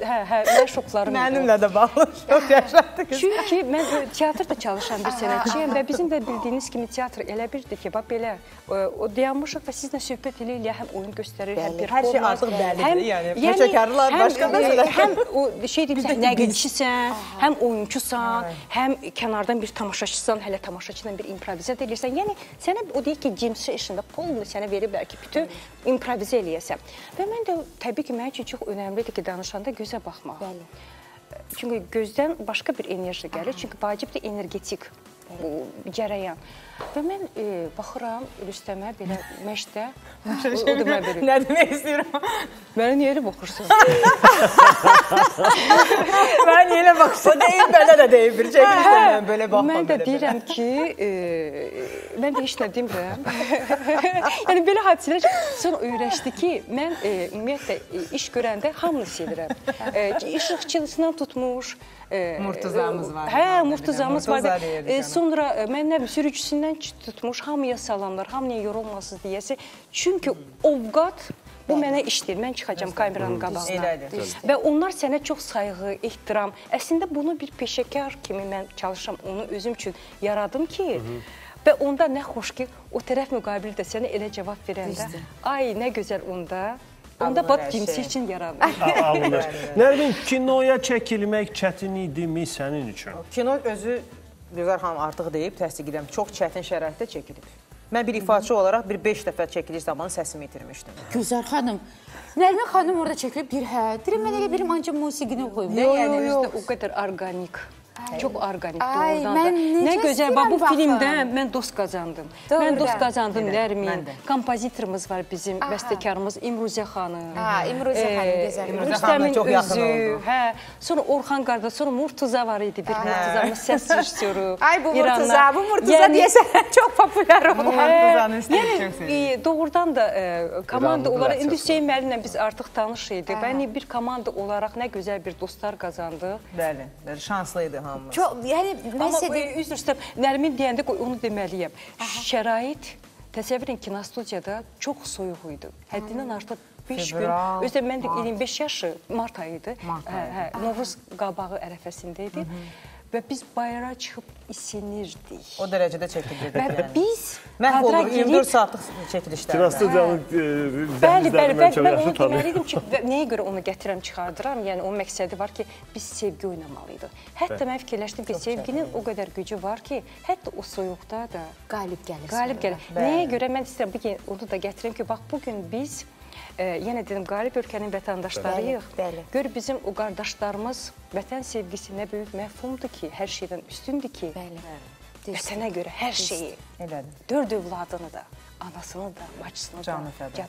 Speaker 8: hə, hə, mən şoklarım.
Speaker 10: Mənimlə də bağlı şok yaşadı qız.
Speaker 8: Çünki mən e, teatrda çalışan bir sənətçiyəm və bizim də bildiyiniz kimi teatr elə birdir ki, bax belə e, o dayanmışıq və sizlə söhbət eləyə həm oyun göstərir, həm bir
Speaker 10: Hər şey artıq bəllidir, yəni peşəkarlar başqa məsələ.
Speaker 8: həm o şey deyirsən, nəqilçisən, həm oyunçusan, həm kənardan bir tamaşaçısan, hələ tamaşaçı ilə bir improvizasiya edirsən. Yəni sənə o deyir ki, Jim Session'da polnu sənə veriblər ki, bütün improvizasiya eləyəsən. Və mən də təbii ki, mənim üçün çox önəmlidir ki, danışanda gözə baxmaq.
Speaker 2: Bəli.
Speaker 8: Çünki gözdən başqa bir enerji gəlir. Çünki vacibdir energetik bu cərəyan. Və mən e, baxıram Rüstəmə belə məşqdə o, da mənə belə.
Speaker 10: Nə demək istəyirəm?
Speaker 8: Mənə niyə elə baxırsan?
Speaker 10: Mən elə baxsın. O deyib, belə də deyib. Bir çəkilişdə mən belə baxmam.
Speaker 8: Mən də deyirəm ki, e, mən də heç nə demirəm. yəni belə hadisələr sonra öyrəşdi ki, mən e, ümumiyyətlə e, iş görəndə hamını sevirəm. E, işıqçılısından tutmuş, e,
Speaker 10: Murtuzamız var.
Speaker 8: Hə,
Speaker 10: də
Speaker 8: murtuzamız var. E, sonra mən nə bilim sürücüsündən tutmuş, hamıya salamlar, hamıya yorulmasız deyəsi. Çünki ovqat Bu mənə işdir. Mən çıxacağam kameranın qabağına. Və onlar sənə çox sayğı, ehtiram. Əslində bunu bir peşəkar kimi mən çalışıram, onu özüm üçün yaradım ki, və onda nə xoş ki, o tərəf müqabilində sənə elə cavab verəndə, ay nə gözəl onda. Onda bax
Speaker 10: şey.
Speaker 8: üçün yaranır.
Speaker 1: Alınır. Nərmin, kinoya çəkilmək çətin idimi sənin üçün?
Speaker 10: Kino özü Gülzar xanım artıq deyib, təsdiqləyirəm, çox çətin şəraitdə çəkilib. Mən bir ifaçı olaraq bir 5 dəfə çəkiliş zamanı səsimi itirmişdim.
Speaker 2: Gülzar xanım, Nərmin xanım orada çəkilib deyir, hə, deyirəm mən elə bilim ancaq musiqini qoyum. da,
Speaker 8: Yo,
Speaker 2: yəni
Speaker 8: yo, yo. O qədər orqanik. Çox orqanik
Speaker 2: Ay,
Speaker 8: doğrudan
Speaker 2: mən
Speaker 8: da. Nə gözəl bax bu
Speaker 2: istəyirəm
Speaker 8: filmdə mən dost qazandım.
Speaker 2: Doğrudan.
Speaker 8: Mən dost qazandım Nərmin. Kompozitorumuz var bizim, bəstəkarımız İmruzə xanım.
Speaker 2: Ha, İmruzə xanım,
Speaker 8: Ee,
Speaker 2: gözəl.
Speaker 10: İmruzə xanımla çox yaxın oldu.
Speaker 8: Hə. Sonra Orxan qardaş, sonra Murtuza var idi, bir Murtuzamız səs rejissoru.
Speaker 2: Ay bu
Speaker 8: İrandan.
Speaker 2: Murtuza, bu Murtuza
Speaker 8: Yəni-
Speaker 2: deyəsən çox populyar oldu.
Speaker 10: Murtuzanı istəyir,
Speaker 8: Yəni
Speaker 10: çox sevir.
Speaker 8: e, doğrudan da e, komanda olaraq indi Hüseyn müəllimlə biz artıq tanış idik. Və yəni bir komanda olaraq nə gözəl bir dostlar qazandıq.
Speaker 10: Bəli, bəli, şanslı idi hamımız.
Speaker 2: Çox, yəni nəsə
Speaker 8: e, üzr istəyirəm, Nərmin deyəndə onu deməliyəm. Şərait təsəvvür edin kinostudiyada çox soyuq idi. Həddindən artıq 5 gün. Özdə mən də 25 yaşı mart ayı idi. Hə, hə, Novruz qabağı ərəfəsində idi. Və biz bayıra çıxıb isinirdik.
Speaker 10: O dərəcədə çəkilirdi.
Speaker 8: Və
Speaker 10: yəni.
Speaker 8: biz
Speaker 10: Məhv
Speaker 8: girib-
Speaker 10: 24 saatlıq çəkilişlərdə.
Speaker 1: Kinostudiyanın e,
Speaker 8: Bəli, bəli, bəli. Mən onu deməliydim ki, və nəyə görə onu gətirəm, çıxardıram? Yəni onun məqsədi var ki, biz sevgi oynamalıyıq. Hətta mən fikirləşdim ki, sevginin o qədər gücü var ki, hətta o soyuqda da
Speaker 2: qalib gəlir.
Speaker 8: qalib gəlir. Nəyə görə mən istəyirəm bu gün onu da gətirim ki, bax bu gün biz e, yenə dedim qalib ölkənin vətəndaşlarıyıq.
Speaker 2: Bəli, bəli.
Speaker 8: Gör bizim o qardaşlarımız vətən sevgisi nə böyük məfhumdur ki, hər şeydən üstündür ki,
Speaker 2: Bəli.
Speaker 8: vətənə görə hər şeyi,
Speaker 10: Elədir.
Speaker 8: dörd övladını da, anasını da, bacısını
Speaker 10: Canı
Speaker 8: da.
Speaker 10: fəda.
Speaker 8: can-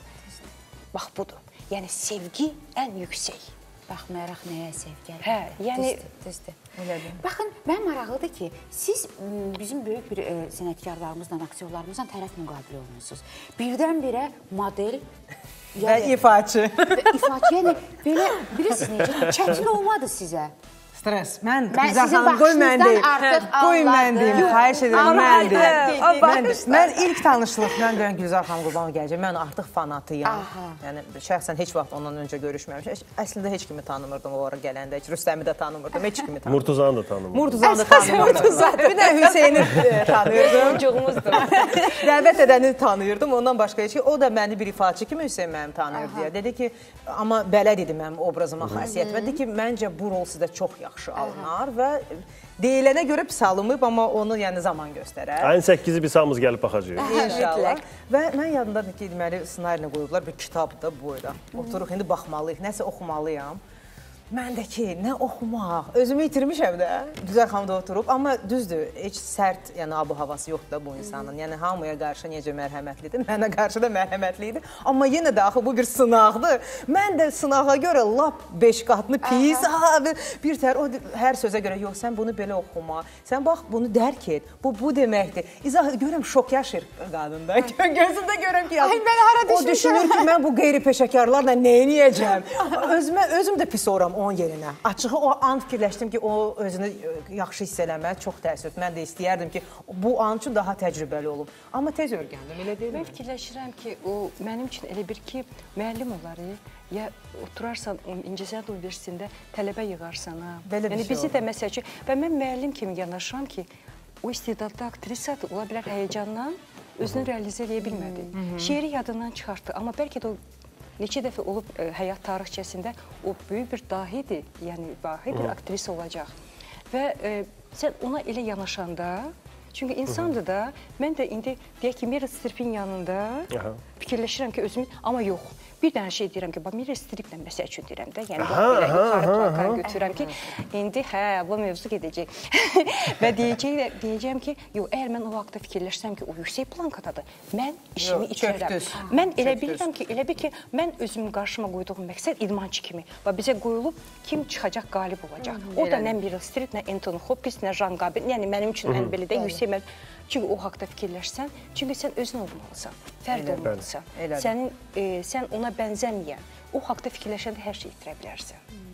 Speaker 8: Bax budur. Yəni sevgi ən yüksək.
Speaker 2: Baxmayaraq nəyə sevgi.
Speaker 8: Hə, yəni-
Speaker 2: Düzdür, düzdür. Baxın, mən maraqlıdır ki, siz bizim böyük bir e, sənətkarlarımızla, aktyorlarımızla tərəf müqabiliə olmusunuz. Birdən-birə model
Speaker 10: Və ifaçı.
Speaker 2: və ifaçə, yəni belə bilirsiniz necə çətin olmadı sizə.
Speaker 10: Stres. Mən
Speaker 2: Mən
Speaker 10: Gülzar
Speaker 2: sizin
Speaker 10: xanım qoy mən
Speaker 2: baxışınızdan
Speaker 10: deyim.
Speaker 2: artıq
Speaker 10: Qoy mən deyim. Xahiş edirəm mən deyim. Mən, mən ilk tanışlıqdan deyən Gülzar xanım qurban gələcək. Mən artıq fanatıyam. Yəni şəxsən heç vaxt ondan öncə görüşməmişəm. Əslində heç kimi tanımırdım o ara gələndə. Heç Rüstəmi də tanımırdım. Heç kimi tanımırdım.
Speaker 1: Murtuzanı da tanımır.
Speaker 10: Murtuzanı da tanımırdım. Bir də Hüseyni e, tanıyırdım.
Speaker 8: Çocuğumuzdur.
Speaker 10: Dəvət edəni tanıyırdım. Ondan başqa heç ki, o da məni bir ifaçı kimi Hüseyn mənim tanıyır deyə. Dedi ki, amma bələd idi mənim obrazıma xasiyyət və dedi ki, məncə bu rol sizdə çox yaxşı alınar və deyilənə görə pis alınmayıb, amma onu yəni zaman göstərər.
Speaker 1: Ayın 8-i biz hamımız gəlib baxacağıq.
Speaker 10: İnşallah. Və mən yadımdadır ki, deməli ssenariyə qoyublar bir kitab da boyda. Oturuq indi baxmalıyıq, nəsə oxumalıyam. Mən də ki, nə oxumaq, özümü itirmişəm də. Güzel xanımda oturub, amma düzdür, heç sərt, yəni abu havası yoxdur da bu insanın. Yəni hamıya qarşı necə mərhəmətlidir, mənə qarşı da mərhəmətli idi. Amma yenə də axı bu bir sınaqdır. Mən də sınağa görə lap 5 qatını pis, ha, bir tər o hər sözə görə yox, sən bunu belə oxuma. Sən bax bunu dərk et. Bu bu deməkdir. İzah görürəm şok yaşır qadında. Gözündə görürəm ki,
Speaker 2: Ay, mən hara
Speaker 10: o
Speaker 2: düşmüşəm?
Speaker 10: düşünür ki, mən bu qeyri-peşəkarlarla nə edəcəm? Özümə özüm də pis oram onun yerinə. Açığı o an fikirləşdim ki, o özünü ə, yaxşı hiss eləməli, çox təəssüf. Mən də istəyərdim ki, bu an üçün daha təcrübəli olum. Amma tez öyrəndim, elə deyilmi?
Speaker 8: Mən fikirləşirəm ki, o mənim üçün elə bir ki, müəllim olar, ya oturarsan İncəsənət Universitetində tələbə yığarsan ha.
Speaker 10: Belə bir
Speaker 8: yəni
Speaker 10: şey
Speaker 8: bizi
Speaker 10: olur.
Speaker 8: də məsəl üçün və mən müəllim kimi yanaşıram ki, o istedadlı aktrisadır, ola bilər həyəcandan özünü realizə edə bilmədi. Şeiri yadından çıxartdı, amma bəlkə də o neçə dəfə olub ə, həyat tarixçəsində o böyük bir dahidir, yəni vahi bir aktrisa olacaq. Və ə, sən ona elə yanaşanda, çünki insandır da, mən də indi deyək ki, Meryl Streepin yanında
Speaker 1: Aha.
Speaker 8: fikirləşirəm ki, özümü amma yox. Bir dənə şey deyirəm ki, bax Meryl Streeplə məsəl üçün deyirəm də, yəni bax belə yuxarı
Speaker 1: aha.
Speaker 8: götürürəm ki, indi hə, bu mövzu gedəcək. və deyəcək deyəcəm ki, yox, əgər mən o vaxtda fikirləşsəm ki, o yüksək plankadadır, mən işimi itirərəm. Mən elə bilirəm ki, elə bil ki, mən özümün qarşıma qoyduğum məqsəd idmançı kimi və bizə qoyulub kim çıxacaq, qalib olacaq. O da nə Meryl Streep, nə Anthony Hopkins, nə Jean Gabin, yəni mənim üçün ən belə də yüksək mən Çünki o haqqda fikirləşsən, çünki sən özün olmalısan, fərd olmalısan.
Speaker 10: Elədir.
Speaker 8: Sənin e, sən ona bənzəməyən, o haqqda fikirləşəndə hər şey itirə bilərsən.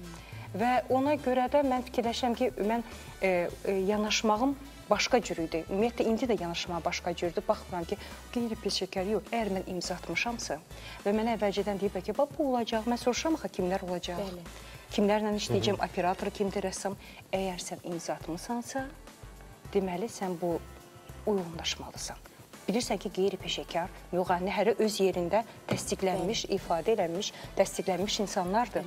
Speaker 8: Və ona görə də mən fikirləşirəm ki, mən e, e, yanaşmağım başqa cür idi. Ümumiyyətlə indi də yanaşma başqa cürdür. Baxmıram ki, qeyri-peşəkar yox. Əgər mən imza atmışamsa və mənə əvvəlcədən deyiblər ki, bax bu olacaq. Mən soruşuram axı kimlər olacaq? Bəli. Kimlərlə işləyəcəm, operator kimdir, rəssam. Əgər sən imza atmısansa, deməli sən bu uyğunlaşmalısan. Bilirsən ki, qeyri-peşəkar, müğənni öz yerində təsdiqlənmiş, ifadə edilmiş, təsdiqlənmiş insanlardır.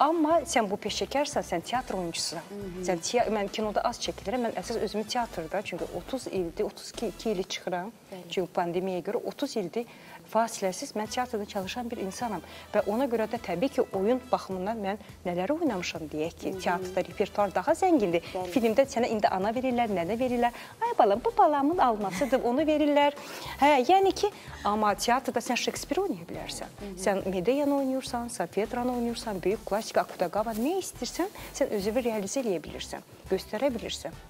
Speaker 8: Amma sən bu peşəkarsan, sən teatr oyunçususan. Sən tea mən kinoda az çəkilirəm. Mən əsas özümü teatrda, çünki 30 ildir, 32 ili çıxıram. Çünki pandemiyaya görə 30 ildir fasiləsiz mən teatrda çalışan bir insanam və ona görə də təbii ki, oyun baxımından mən nələri oynamışam deyək ki, teatrda repertuar daha zəngindir. Filmdə sənə indi ana verirlər, nənə verirlər. Ay balam, bu balamın almasıdır, onu verirlər. Hə, yəni ki, amma teatrda sən Şekspir oynaya bilərsən. Sən Medeyanı oynayırsan, Safiyetranı oynayırsan, böyük klassik Akutagava, nə istəyirsən, sən özünü realizə edə bilirsən, göstərə bilirsən.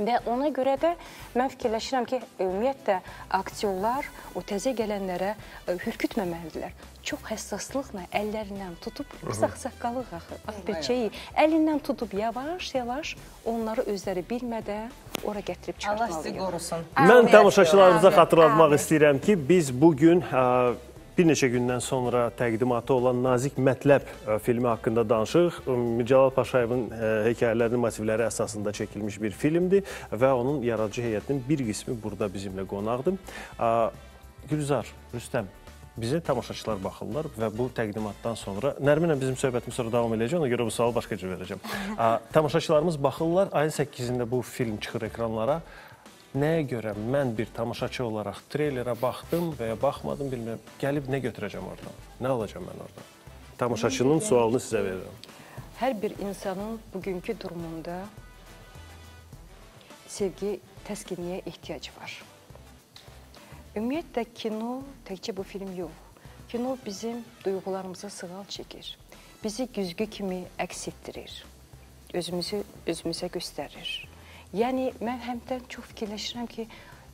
Speaker 8: Və ona görə də mən fikirləşirəm ki, ümumiyyətlə aktyorlar o təzə gələnlərə ə, hürkütməməlidirlər. Çox həssaslıqla əllərindən tutub, biz ağsaqqalıq axı, axbirçəyi əlindən tutub yavaş-yavaş onları özləri bilmədən ora gətirib
Speaker 10: Allah sizi
Speaker 8: çıxartmalıyıq.
Speaker 10: qorusun.
Speaker 1: Mən tamaşaçılarımıza xatırlatmaq istəyirəm ki, biz bu gün ə, bir neçə gündən sonra təqdimatı olan Nazik Mətləb ə, filmi haqqında danışırıq. Cəlal Paşayevin ə, hekayələrinin motivləri əsasında çəkilmiş bir filmdir və onun yaradıcı heyətinin bir qismi burada bizimlə qonaqdır. Gülzar, Rüstəm, bizə tamaşaçılar baxırlar və bu təqdimatdan sonra Nərminlə bizim söhbətimiz sonra davam edəcək. Ona görə bu sualı başqa cür verəcəm. Tamaşaçılarımız baxırlar. Ayın 8-də bu film çıxır ekranlara. Nəyə görə mən bir tamaşaçı olaraq treylerə baxdım və ya baxmadım bilmirəm. Gəlib nə götürəcəm oradan? Nə alacağam mən oradan? Tamaşaçının sualını sizə verirəm.
Speaker 8: Hər bir insanın bugünkü durumunda sevgi, təskinliyə ehtiyacı var. Ümumiyyətlə kino təkcə bu film yox. Kino bizim duyğularımıza sığal çəkir. Bizi güzgü kimi əks etdirir. Özümüzü özümüzə göstərir. Yəni mən həmdən çox fikirləşirəm ki,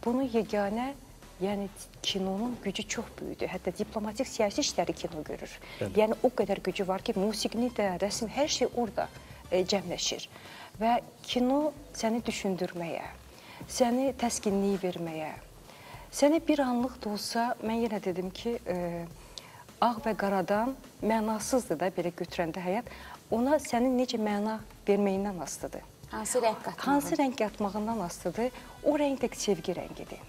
Speaker 8: bunu yeganə Yəni kinonun gücü çox böyükdür. Hətta diplomatik siyasi işləri kino görür.
Speaker 1: Bəli.
Speaker 8: Yəni o qədər gücü var ki, musiqini də, rəsm, hər şey orada e, cəmləşir. Və kino səni düşündürməyə, səni təskinlik verməyə, səni bir anlıq da olsa, mən yenə dedim ki, e, ağ və qaradan mənasızdır da belə götürəndə həyat, ona sənin necə məna verməyindən asılıdır.
Speaker 2: Hansı rəng qatmaq?
Speaker 8: Hansı rəng qatmağından asılıdır? O rəng də sevgi rəngidir.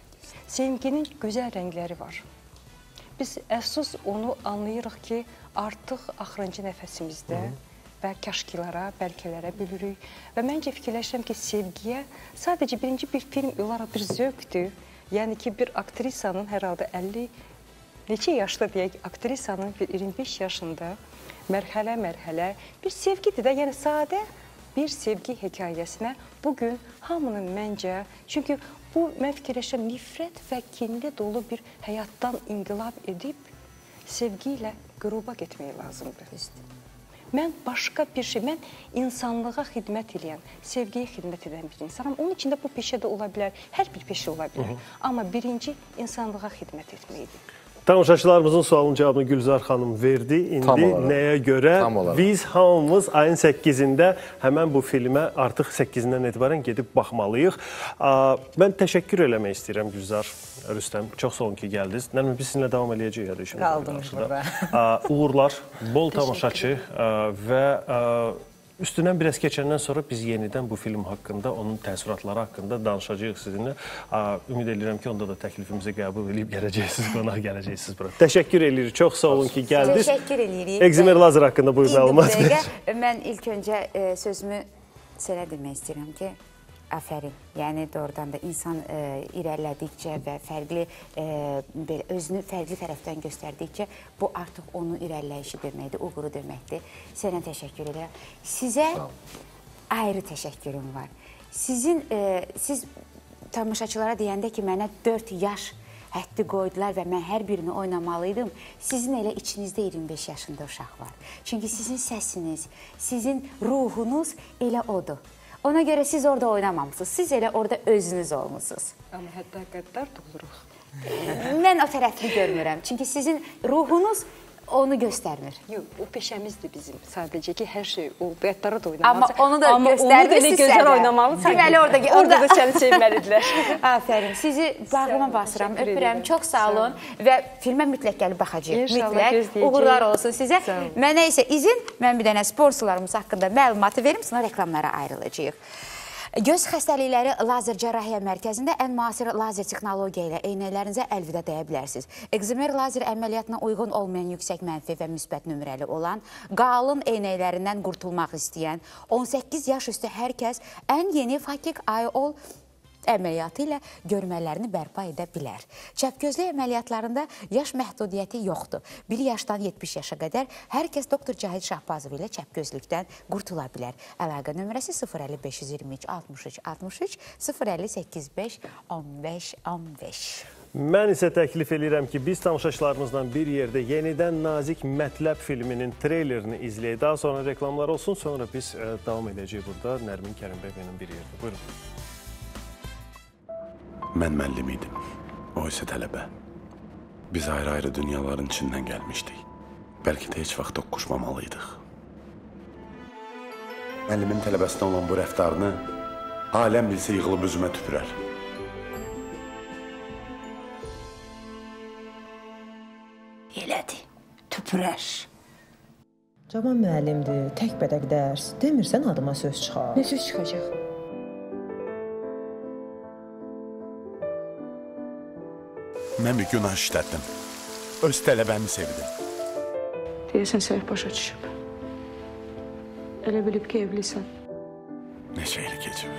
Speaker 8: Sevginin gözəl rəngləri var. Biz əfsus onu anlayırıq ki, artıq axırıncı nəfəsimizdə və kaşkilara, bəlkələrə bölürük. Və məncə fikirləşirəm ki, sevgiyə sadəcə birinci bir film olaraq bir zövqdür. Yəni ki, bir aktrisanın hər halda 50 neçə yaşda deyək, aktrisanın bir 25 yaşında mərhələ-mərhələ bir sevgidir də, yəni sadə bir sevgi hekayəsinə bu gün hamının məncə, çünki bu mən fikirləşirəm nifrət və kinlə dolu bir həyatdan inqilab edib sevgi ilə qüruba getmək lazımdır. Mən başqa bir şey, mən insanlığa xidmət edən, sevgiyə xidmət edən bir insanam. Onun içində bu peşə də ola bilər, hər bir peşə ola bilər. Amma birinci insanlığa xidmət etməkdir.
Speaker 1: Tamaşaçılarımızın sualının cavabını Gülzar xanım verdi. İndi nəyə görə biz hamımız ayın 8-də həmən bu filmə artıq 8-dən etibarən gedib baxmalıyıq. Mən təşəkkür eləmək istəyirəm Gülzar Rüstəm. Çox sağ olun ki, gəldiniz. Nərmin biz sizinlə davam eləyəcəyik.
Speaker 10: Qaldım
Speaker 1: qarşıda.
Speaker 10: burada.
Speaker 1: Aa, Uğurlar, bol tamaşaçı və Üstündən biraz keçəndən sonra biz yenidən bu film haqqında, onun təəssüratları haqqında danışacağıq sizinlə. Ümid edirəm ki, onda da təklifimizi qəbul edib gələcəksiniz, qonaq gələcəksiniz bura. Təşəkkür edirik. Çox sağ olun ki, gəldiniz.
Speaker 2: Təşəkkür eləyirik.
Speaker 1: Ekzimer lazer haqqında buyur məlumat ver.
Speaker 2: dəqiqə Mən ilk öncə e, sözümü sənə demək istəyirəm ki, afərin. Yəni doğrudan da insan e, irəlilədikcə və fərqli e, belə özünü fərqli tərəfdən göstərdikcə bu artıq onun irəliləyişi deməkdir, uğuru deməkdir. Sənə təşəkkür edirəm. Sizə ayrı təşəkkürüm var. Sizin e, siz tamaşaçılara deyəndə ki, mənə 4 yaş həddi qoydular və mən hər birini oynamalıydım. Sizin elə içinizdə 25 yaşında uşaq var. Çünki sizin səsiniz, sizin ruhunuz elə odur. Ona görə siz orada oynamamısınız. Siz elə orada özünüz olmusunuz.
Speaker 8: Amma hətta qəddar da oluruq.
Speaker 2: Mən o tərəfini görmürəm. Çünki sizin ruhunuz onu göstərmir.
Speaker 8: Yox, o peşəmizdir bizim. Sadəcə ki, hər şey o qəddara da
Speaker 2: Amma
Speaker 8: oynamalısan.
Speaker 2: onu da
Speaker 8: Amma onu da gözəl oynamalısan.
Speaker 2: Deməli, orada-
Speaker 8: orada
Speaker 2: orada-
Speaker 8: da səni sevməlidirlər.
Speaker 2: Afərin. Sizi bağrıma basıram, öpürəm. Çox sağ olun və filmə mütləq gəlib baxacağıq. Mütləq. Uğurlar olsun sizə. Mənə isə izin, mən bir dənə sponsorlarımız haqqında məlumatı verim, sonra reklamlara ayrılacağıq. Göz xəstəlikləri lazer cərrahiyyə mərkəzində ən müasir lazer texnologiya ilə eynəklərinizə əlvida deyə bilərsiniz. Ekzimer lazer əməliyyatına uyğun olmayan yüksək mənfi və müsbət nömrəli olan, qalın eynəklərindən qurtulmaq istəyən 18 yaş üstü hər kəs ən yeni Fakik IOL əməliyyatı ilə görmələrini bərpa edə bilər. Çəpgözlük əməliyyatlarında yaş məhdudiyyəti yoxdur. 1 yaşdan 70 yaşa qədər hər kəs doktor Cahid Şahbazov ilə çəpgözlükdən qurtula bilər. Əlaqə nömrəsi 050 523 63 63 050 85 15 15.
Speaker 1: Mən isə təklif eləyirəm ki, biz tamaşaçılarımızla bir yerdə yenidən Nazik Mətləb filminin treylerini izləyək. Daha sonra reklamlar olsun, sonra biz ə, davam edəcəyik burada Nərmin Kərimbəyevlə bir yerdə. Buyurun.
Speaker 4: Mən müəllim idim. O isə tələbə. Biz ayrı-ayrı dünyaların içindən gəlmişdik. Bəlkə də heç vaxt toqquşmamalıydıq. Müəllimin tələbəsinə olan bu rəftarını aləm bilsə yığılıb üzümə tüpürər.
Speaker 2: Elədi. Tüpürər.
Speaker 6: Cavan müəllimdir, tək bədək dərs. Demirsən adıma söz çıxar.
Speaker 2: Nə söz çıxacaq?
Speaker 4: Bir günah işlətdim. Öz tələbəmi sevdim.
Speaker 7: Deyəsən səhv başa düşüb. Elə bilib ki, evlisən.
Speaker 4: Neçə il keçib?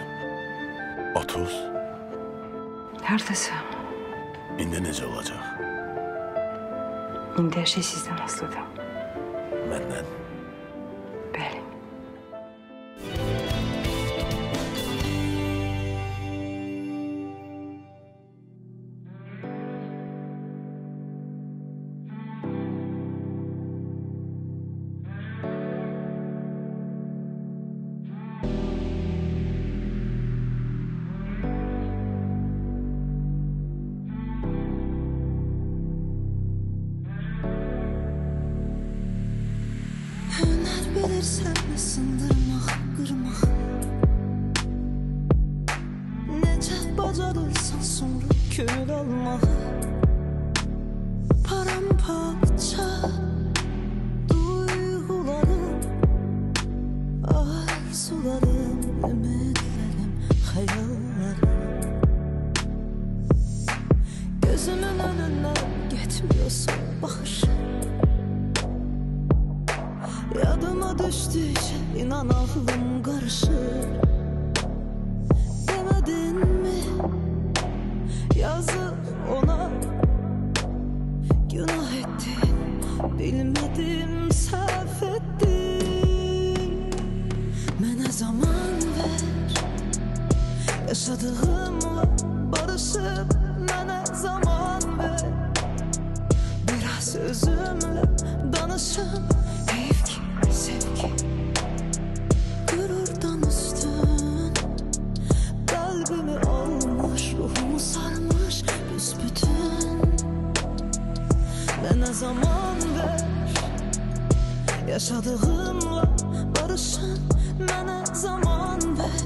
Speaker 4: 30.
Speaker 8: Haradasın?
Speaker 4: İndi necə olacaq?
Speaker 8: İndi hər şey sizdən asılıdır.
Speaker 4: Məndən.
Speaker 9: Zaman ver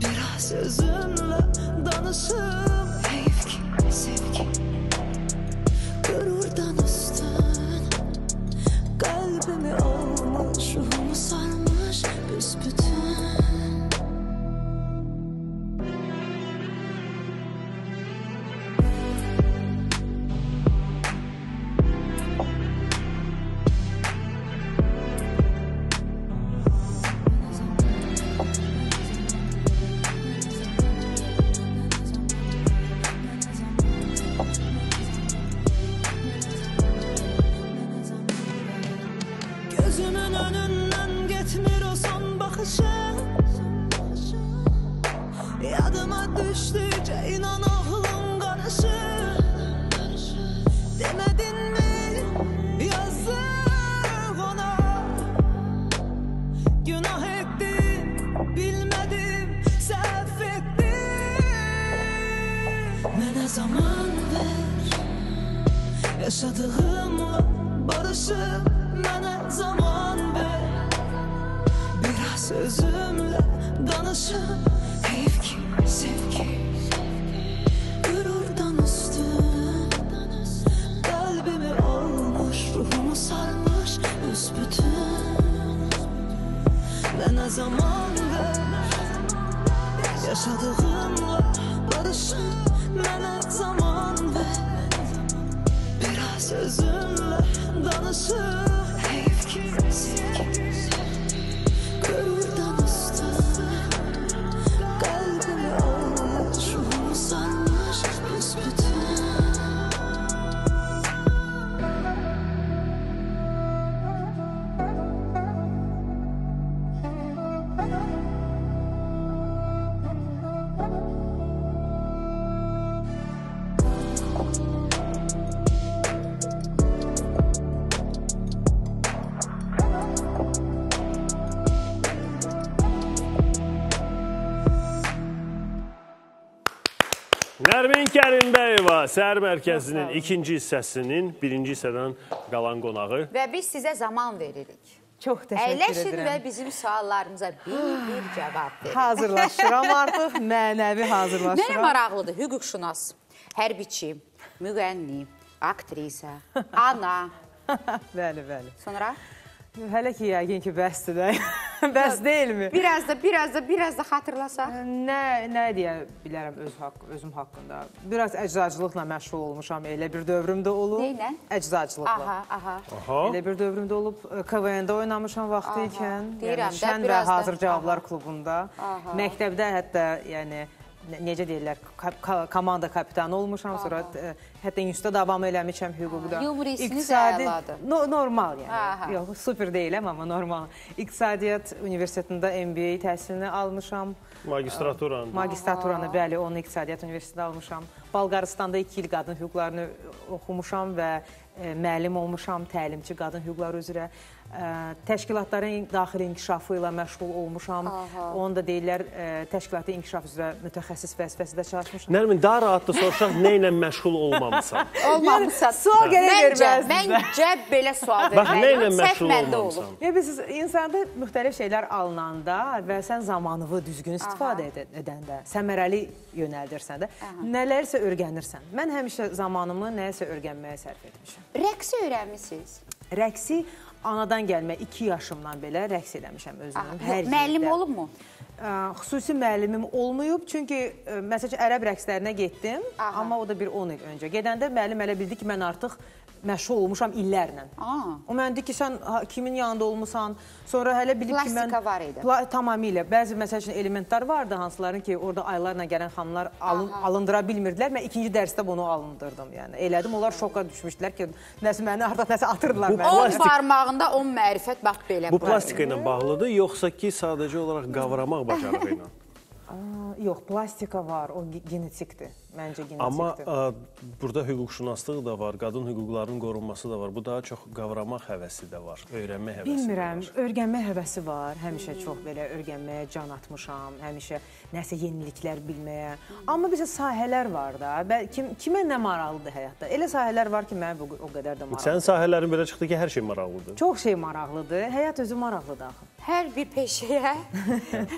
Speaker 9: Biraz özümle danışım
Speaker 1: Səhər Mərkəzinin ikinci hissəsinin birinci hissədən qalan qonağı.
Speaker 2: Və biz sizə zaman veririk.
Speaker 10: Çox təşəkkür
Speaker 2: Əyləşin
Speaker 10: edirəm.
Speaker 2: və bizim suallarımıza bir-bir cavab verin.
Speaker 10: Hazırlaşıram artıq, mənəvi
Speaker 2: Mənə
Speaker 10: hazırlaşıram.
Speaker 2: maraqlıdır hüquqşünas, hərbiçi, müğənni, aktrisa, ana.
Speaker 10: bəli, bəli.
Speaker 2: Sonra
Speaker 10: Hələ ki, yəqin ki, bəsdir də. Bəs deyilmi?
Speaker 2: biraz da, biraz da, biraz da xatırlasaq.
Speaker 10: Nə, nə deyə bilərəm öz haqq, özüm haqqında? Biraz əczacılıqla məşğul olmuşam, elə bir dövrümdə olub.
Speaker 2: Neylə?
Speaker 10: Əczacılıqla.
Speaker 2: Aha, aha.
Speaker 1: Aha.
Speaker 10: Elə bir dövrümdə olub, KVN-də oynamışam vaxtı
Speaker 2: Aha,
Speaker 10: ikən.
Speaker 2: deyirəm
Speaker 10: yəni
Speaker 2: də,
Speaker 10: Şən və
Speaker 2: biraz da.
Speaker 10: Hazır Cavablar klubunda.
Speaker 2: Aha.
Speaker 10: Məktəbdə hətta, yəni necə deyirlər, komanda kapitanı olmuşam, sonra ə, hətta institutda davam eləmişəm hüquqda.
Speaker 2: Hissiniz
Speaker 10: İqtisadi-
Speaker 2: əladır.
Speaker 10: No, normal yəni.
Speaker 2: Aha.
Speaker 10: Yox, super deyiləm, amma normal. İqtisadiyyat Universitetində MBA təhsilini almışam.
Speaker 1: Magistraturanı.
Speaker 10: Magistraturanı, bəli, onu İqtisadiyyat Universitetində almışam. Bolqarıstanda 2 il qadın hüquqlarını oxumuşam və e, müəllim olmuşam, təlimçi qadın hüquqları üzrə. Təşkilatların daxili inkişafı ilə məşğul olmuşam.
Speaker 2: Aha.
Speaker 10: Onu da deyirlər, ə, təşkilatı inkişaf üzrə mütəxəssis vəzifəsində çalışmışam.
Speaker 1: Nərmin, daha rahat da soruşaq, nə ilə məşğul olmamısan?
Speaker 2: Olmamısan.
Speaker 10: Sual gərək
Speaker 2: Məncə,
Speaker 10: verməzdi.
Speaker 2: məncə belə sual
Speaker 1: Bax, nə ilə
Speaker 2: verməliyəm.
Speaker 1: Məşğul olmamısan?
Speaker 10: Ya biz insanda müxtəlif şeylər alınanda və sən zamanını düzgün istifadə edə- edəndə, səmərəli yönəldirsən də, nələrsə öyrənirsən. Mən həmişə zamanımı nəyisə öyrənməyə sərf etmişəm.
Speaker 2: Rəqsi öyrənmisiniz?
Speaker 10: Rəqsi anadan gəlmə 2 yaşımdan belə rəqs eləmişəm özümün hər
Speaker 2: Müəllim
Speaker 10: yerdə.
Speaker 2: olubmu?
Speaker 10: Ə, xüsusi müəllimim olmayıb, çünki ə, məsələn ərəb rəqslərinə getdim,
Speaker 2: Aha.
Speaker 10: amma o da bir 10 il öncə. Gedəndə müəllim elə bildi ki, mən artıq məşğul olmuşam illərlə.
Speaker 2: Aa.
Speaker 10: O mən dedi ki, sən kimin yanında olmusan? Sonra hələ bilib ki, mən
Speaker 2: Plastika var idi.
Speaker 10: Pla tamamilə. Bəzi məsəl üçün elementlər vardı hansıların ki, orada aylarla gələn xanımlar alın, alındıra bilmirdilər. Mən ikinci dərsdə bunu alındırdım. Yəni elədim. Onlar şoka düşmüşdülər ki, nəsə məni artıq nəsə atırdılar
Speaker 1: Bu
Speaker 10: məni.
Speaker 2: 10 barmağında 10 mərifət bax belə.
Speaker 1: Bu plastika ilə bağlıdır, yoxsa ki, sadəcə olaraq qavramaq bacarığı ilə?
Speaker 10: Yox, plastika var, o ge- genetikdir. Məncə genetikdir.
Speaker 1: Amma ə, burada hüquqşünaslıq da var, qadın hüquqlarının qorunması da var. Bu daha çox qavramaq həvəsi də var, öyrənmə həvəsi
Speaker 10: Bilmirəm,
Speaker 1: var.
Speaker 10: öyrənmə həvəsi var. Həmişə çox belə öyrənməyə can atmışam. Həmişə nəsə yeniliklər bilməyə. Amma bizə sahələr var da. Kim kimə nə maraqlıdır həyatda? Elə sahələr var ki, mənə bu o qədər də maraqlı.
Speaker 1: Sənin sahələrin belə çıxdı ki, hər şey maraqlıdır.
Speaker 10: Çox şey maraqlıdır. Həyat özü maraqlıdır axı.
Speaker 2: Hər bir peşəyə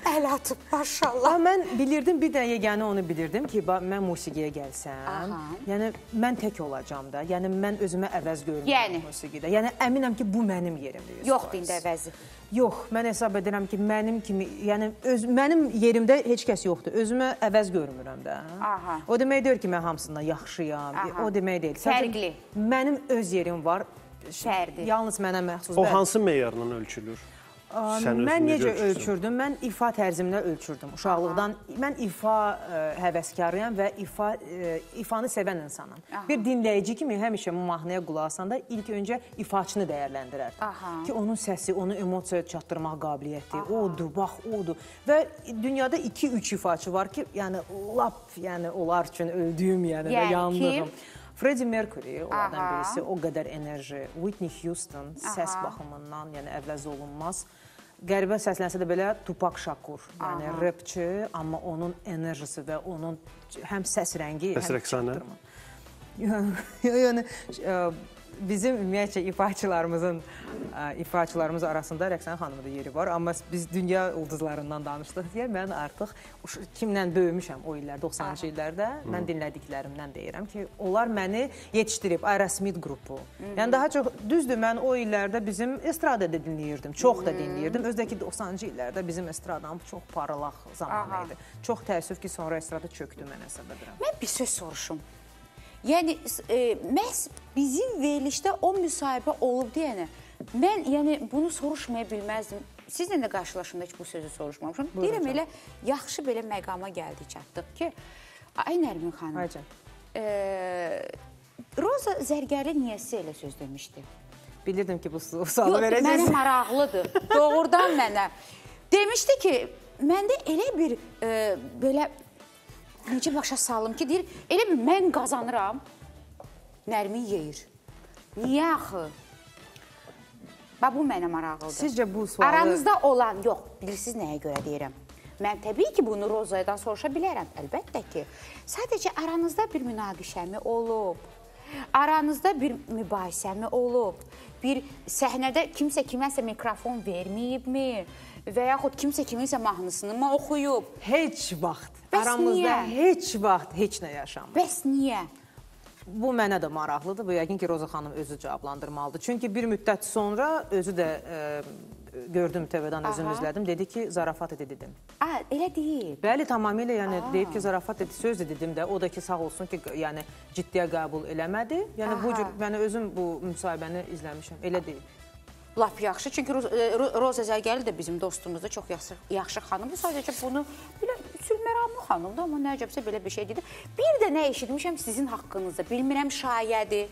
Speaker 2: əl atıb maşallah.
Speaker 10: Amma mən bilirdim, bir dənə yeganə onu bilirdim ki, mən musiqiyə gəlsəm,
Speaker 2: Aha.
Speaker 10: yəni mən tək olacağam da. Yəni mən özümə əvəz görmürəm
Speaker 2: Yəni?
Speaker 10: musiqidə. Yəni əminəm ki, bu mənim yerimdir. 100%.
Speaker 2: Yoxdur indi əvəzi.
Speaker 10: Yox, mən hesab edirəm ki, mənim kimi, yəni öz mənim yerimdə heç kəs yoxdur. Özümə əvəz görmürəm də.
Speaker 2: Aha.
Speaker 10: O demək deyil ki, mən hamısından yaxşıyam.
Speaker 2: Aha.
Speaker 10: O demək deyil.
Speaker 2: Fərqli.
Speaker 10: Mənim öz yerim var.
Speaker 2: Fərdi.
Speaker 10: Yalnız mənə məxsus.
Speaker 1: O hansı meyarla ölçülür? Sən
Speaker 10: Mən necə
Speaker 1: ölçürsən?
Speaker 10: ölçürdüm? Mən ifa tərzimlə ölçürdüm. Uşaqlıqdan mən ifa ə, həvəskarıyam və ifa ə, ifanı sevən insanam. Bir dinləyici kimi həmişə mahnıya qulaq asanda ilk öncə ifaçını dəyərləndirərdim.
Speaker 2: Aha.
Speaker 10: Ki onun səsi, onu emosiyaya çatdırmaq qabiliyyəti, odur, bax, odur. Və dünyada 2-3 ifaçı var ki, yəni lap, yəni onlar üçün öldüyüm, yəni,
Speaker 2: Yəni
Speaker 10: yandığım.
Speaker 2: kim?
Speaker 10: Freddie Mercury onlardan
Speaker 2: Aha.
Speaker 10: birisi, o qədər enerji. Whitney Houston səs baxımından, yəni əvəz olunmaz. Qəribə səslənsə də belə Tupac Shakur, yəni rapçi, amma onun enerjisi və onun həm səs rəngi,
Speaker 1: Bəs
Speaker 10: həm çatdırma. Yəni bizim ümumiyyətcə ifaçılarımızın ə, ifaçılarımız arasında Rəqsanə xanımın da yeri var, amma biz dünya ulduzlarından danışdıq deyə mən artıq kimlə böyümüşəm o illər 90-cı illərdə mən dinlədiklərimdən deyirəm ki, onlar məni yetişdirib Aerosmith qrupu. Yəni daha çox düzdür mən o illərdə bizim estradada dinləyirdim, çox da dinləyirdim. Özdəki 90-cı illərdə bizim estradanın çox parlaq zamanı idi. Çox təəssüf ki, sonra estrada çökdü mən hesab edirəm.
Speaker 2: Mən bir söz soruşum. Yəni e, məhz bizim verilişdə o müsahibə olub deyənə mən yəni bunu soruşmaya bilməzdim. Sizlə də qarşılaşımda heç bu sözü soruşmamışam. Deyirəm elə yaxşı belə məqama gəldik çatdıq ki, ay Nərmin xanım.
Speaker 10: Aycan.
Speaker 2: E, Roza Zərgəri niyə sizə elə söz demişdi?
Speaker 10: Bilirdim ki, bu su- sualı
Speaker 2: Yox, mənə
Speaker 10: verəcəksiniz.
Speaker 2: maraqlıdır. Doğrudan mənə. Demişdi ki, məndə elə bir e, belə necə başa salım ki, deyir, elə bir mən qazanıram, Nərmin yeyir. Niyə axı? Bax bu mənə maraqlıdır.
Speaker 10: Sizcə bu sualı
Speaker 2: Aranızda olan, yox, bilirsiniz nəyə görə deyirəm? Mən təbii ki, bunu Rozadan soruşa bilərəm, əlbəttə ki. Sadəcə aranızda bir münaqişəmi olub? Aranızda bir mübahisəmi olub? Bir səhnədə kimsə kiməsə mikrofon verməyibmi? Və yaxud kimsə kiminsə mahnısını mı oxuyub?
Speaker 10: heç vaxt
Speaker 2: Bəs
Speaker 10: aramızda
Speaker 2: niyə?
Speaker 10: heç vaxt heç nə yaşanmır.
Speaker 2: Bəs niyə?
Speaker 10: Bu mənə də maraqlıdır. Bu yəqin ki, Roza xanım özü cavablandırmalıdır. Çünki bir müddət sonra özü də e, gördüm TV-dən özüm izlədim. Dedi ki, zarafat idi dedim.
Speaker 2: A, elə deyil.
Speaker 10: Bəli, tamamilə yəni deyib ki, zarafat dedi, söz də dedim də. O da ki, sağ olsun ki, yəni ciddiyə qəbul eləmədi. Yəni bu
Speaker 2: Aha.
Speaker 10: cür yəni özüm bu müsahibəni izləmişəm. Elə deyil.
Speaker 2: Lap yaxşı. Çünki e, Ro- Roza Zərgəli də bizim dostumuzdur. Çox yaxşı, yaxşı xanımdır. Sadəcə bunu belə sülməramlı xanımdır, amma nəcəbsə belə bir şey dedi. Bir də nə eşitmişəm sizin haqqınızda. Bilmirəm şayədir,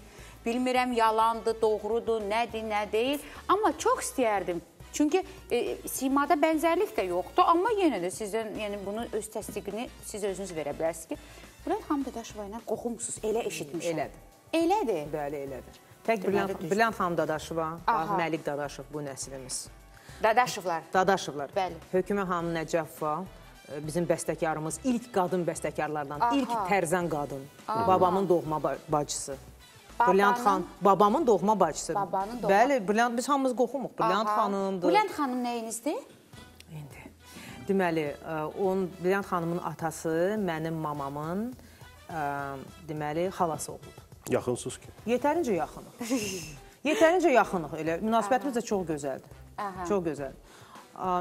Speaker 2: bilmirəm yalandır, doğrudur, nədir, nə deyil. Amma çox istəyərdim. Çünki e, simada bənzərlik də yoxdur, amma yenə də sizdən, yəni bunu öz təsdiqini siz özünüz verə bilərsiniz ki, Bülent xanım Dadaşova ilə qoxumsuz, elə eşitmişəm.
Speaker 10: Elədir.
Speaker 2: Elədir.
Speaker 10: Bəli, elədir. Tək. Brilliant xanım Dadaşova,
Speaker 2: Aha.
Speaker 10: Məlik Dadaşov bu nəslimiz.
Speaker 2: Dadaşovlar.
Speaker 10: Dadaşovlar.
Speaker 2: Bəli.
Speaker 10: Hökümə xanım Nəcəfova e, bizim bəstəkarımız, ilk qadın bəstəkarlardan,
Speaker 2: Aha.
Speaker 10: ilk tərzən qadın.
Speaker 2: Aha.
Speaker 10: Babamın doğma ba- bacısı. Brilliant xan, babamın doğma bacısı.
Speaker 2: Babanın doğma-
Speaker 10: Bəli, Brilliant biz hamımız qoxumuq. Brilliant xanımdır.
Speaker 2: Brilliant xanım nəyinizdir?
Speaker 10: Deməli, ə, onun Brilliant xanımın atası mənim mamamın ə, deməli xalası olub.
Speaker 1: Yaxınsınız ki.
Speaker 10: Yetərincə yaxınıq. Yetərincə yaxınıq elə. Münasibətimiz də çox gözəldir.
Speaker 2: Aha.
Speaker 10: Çox gözəldir.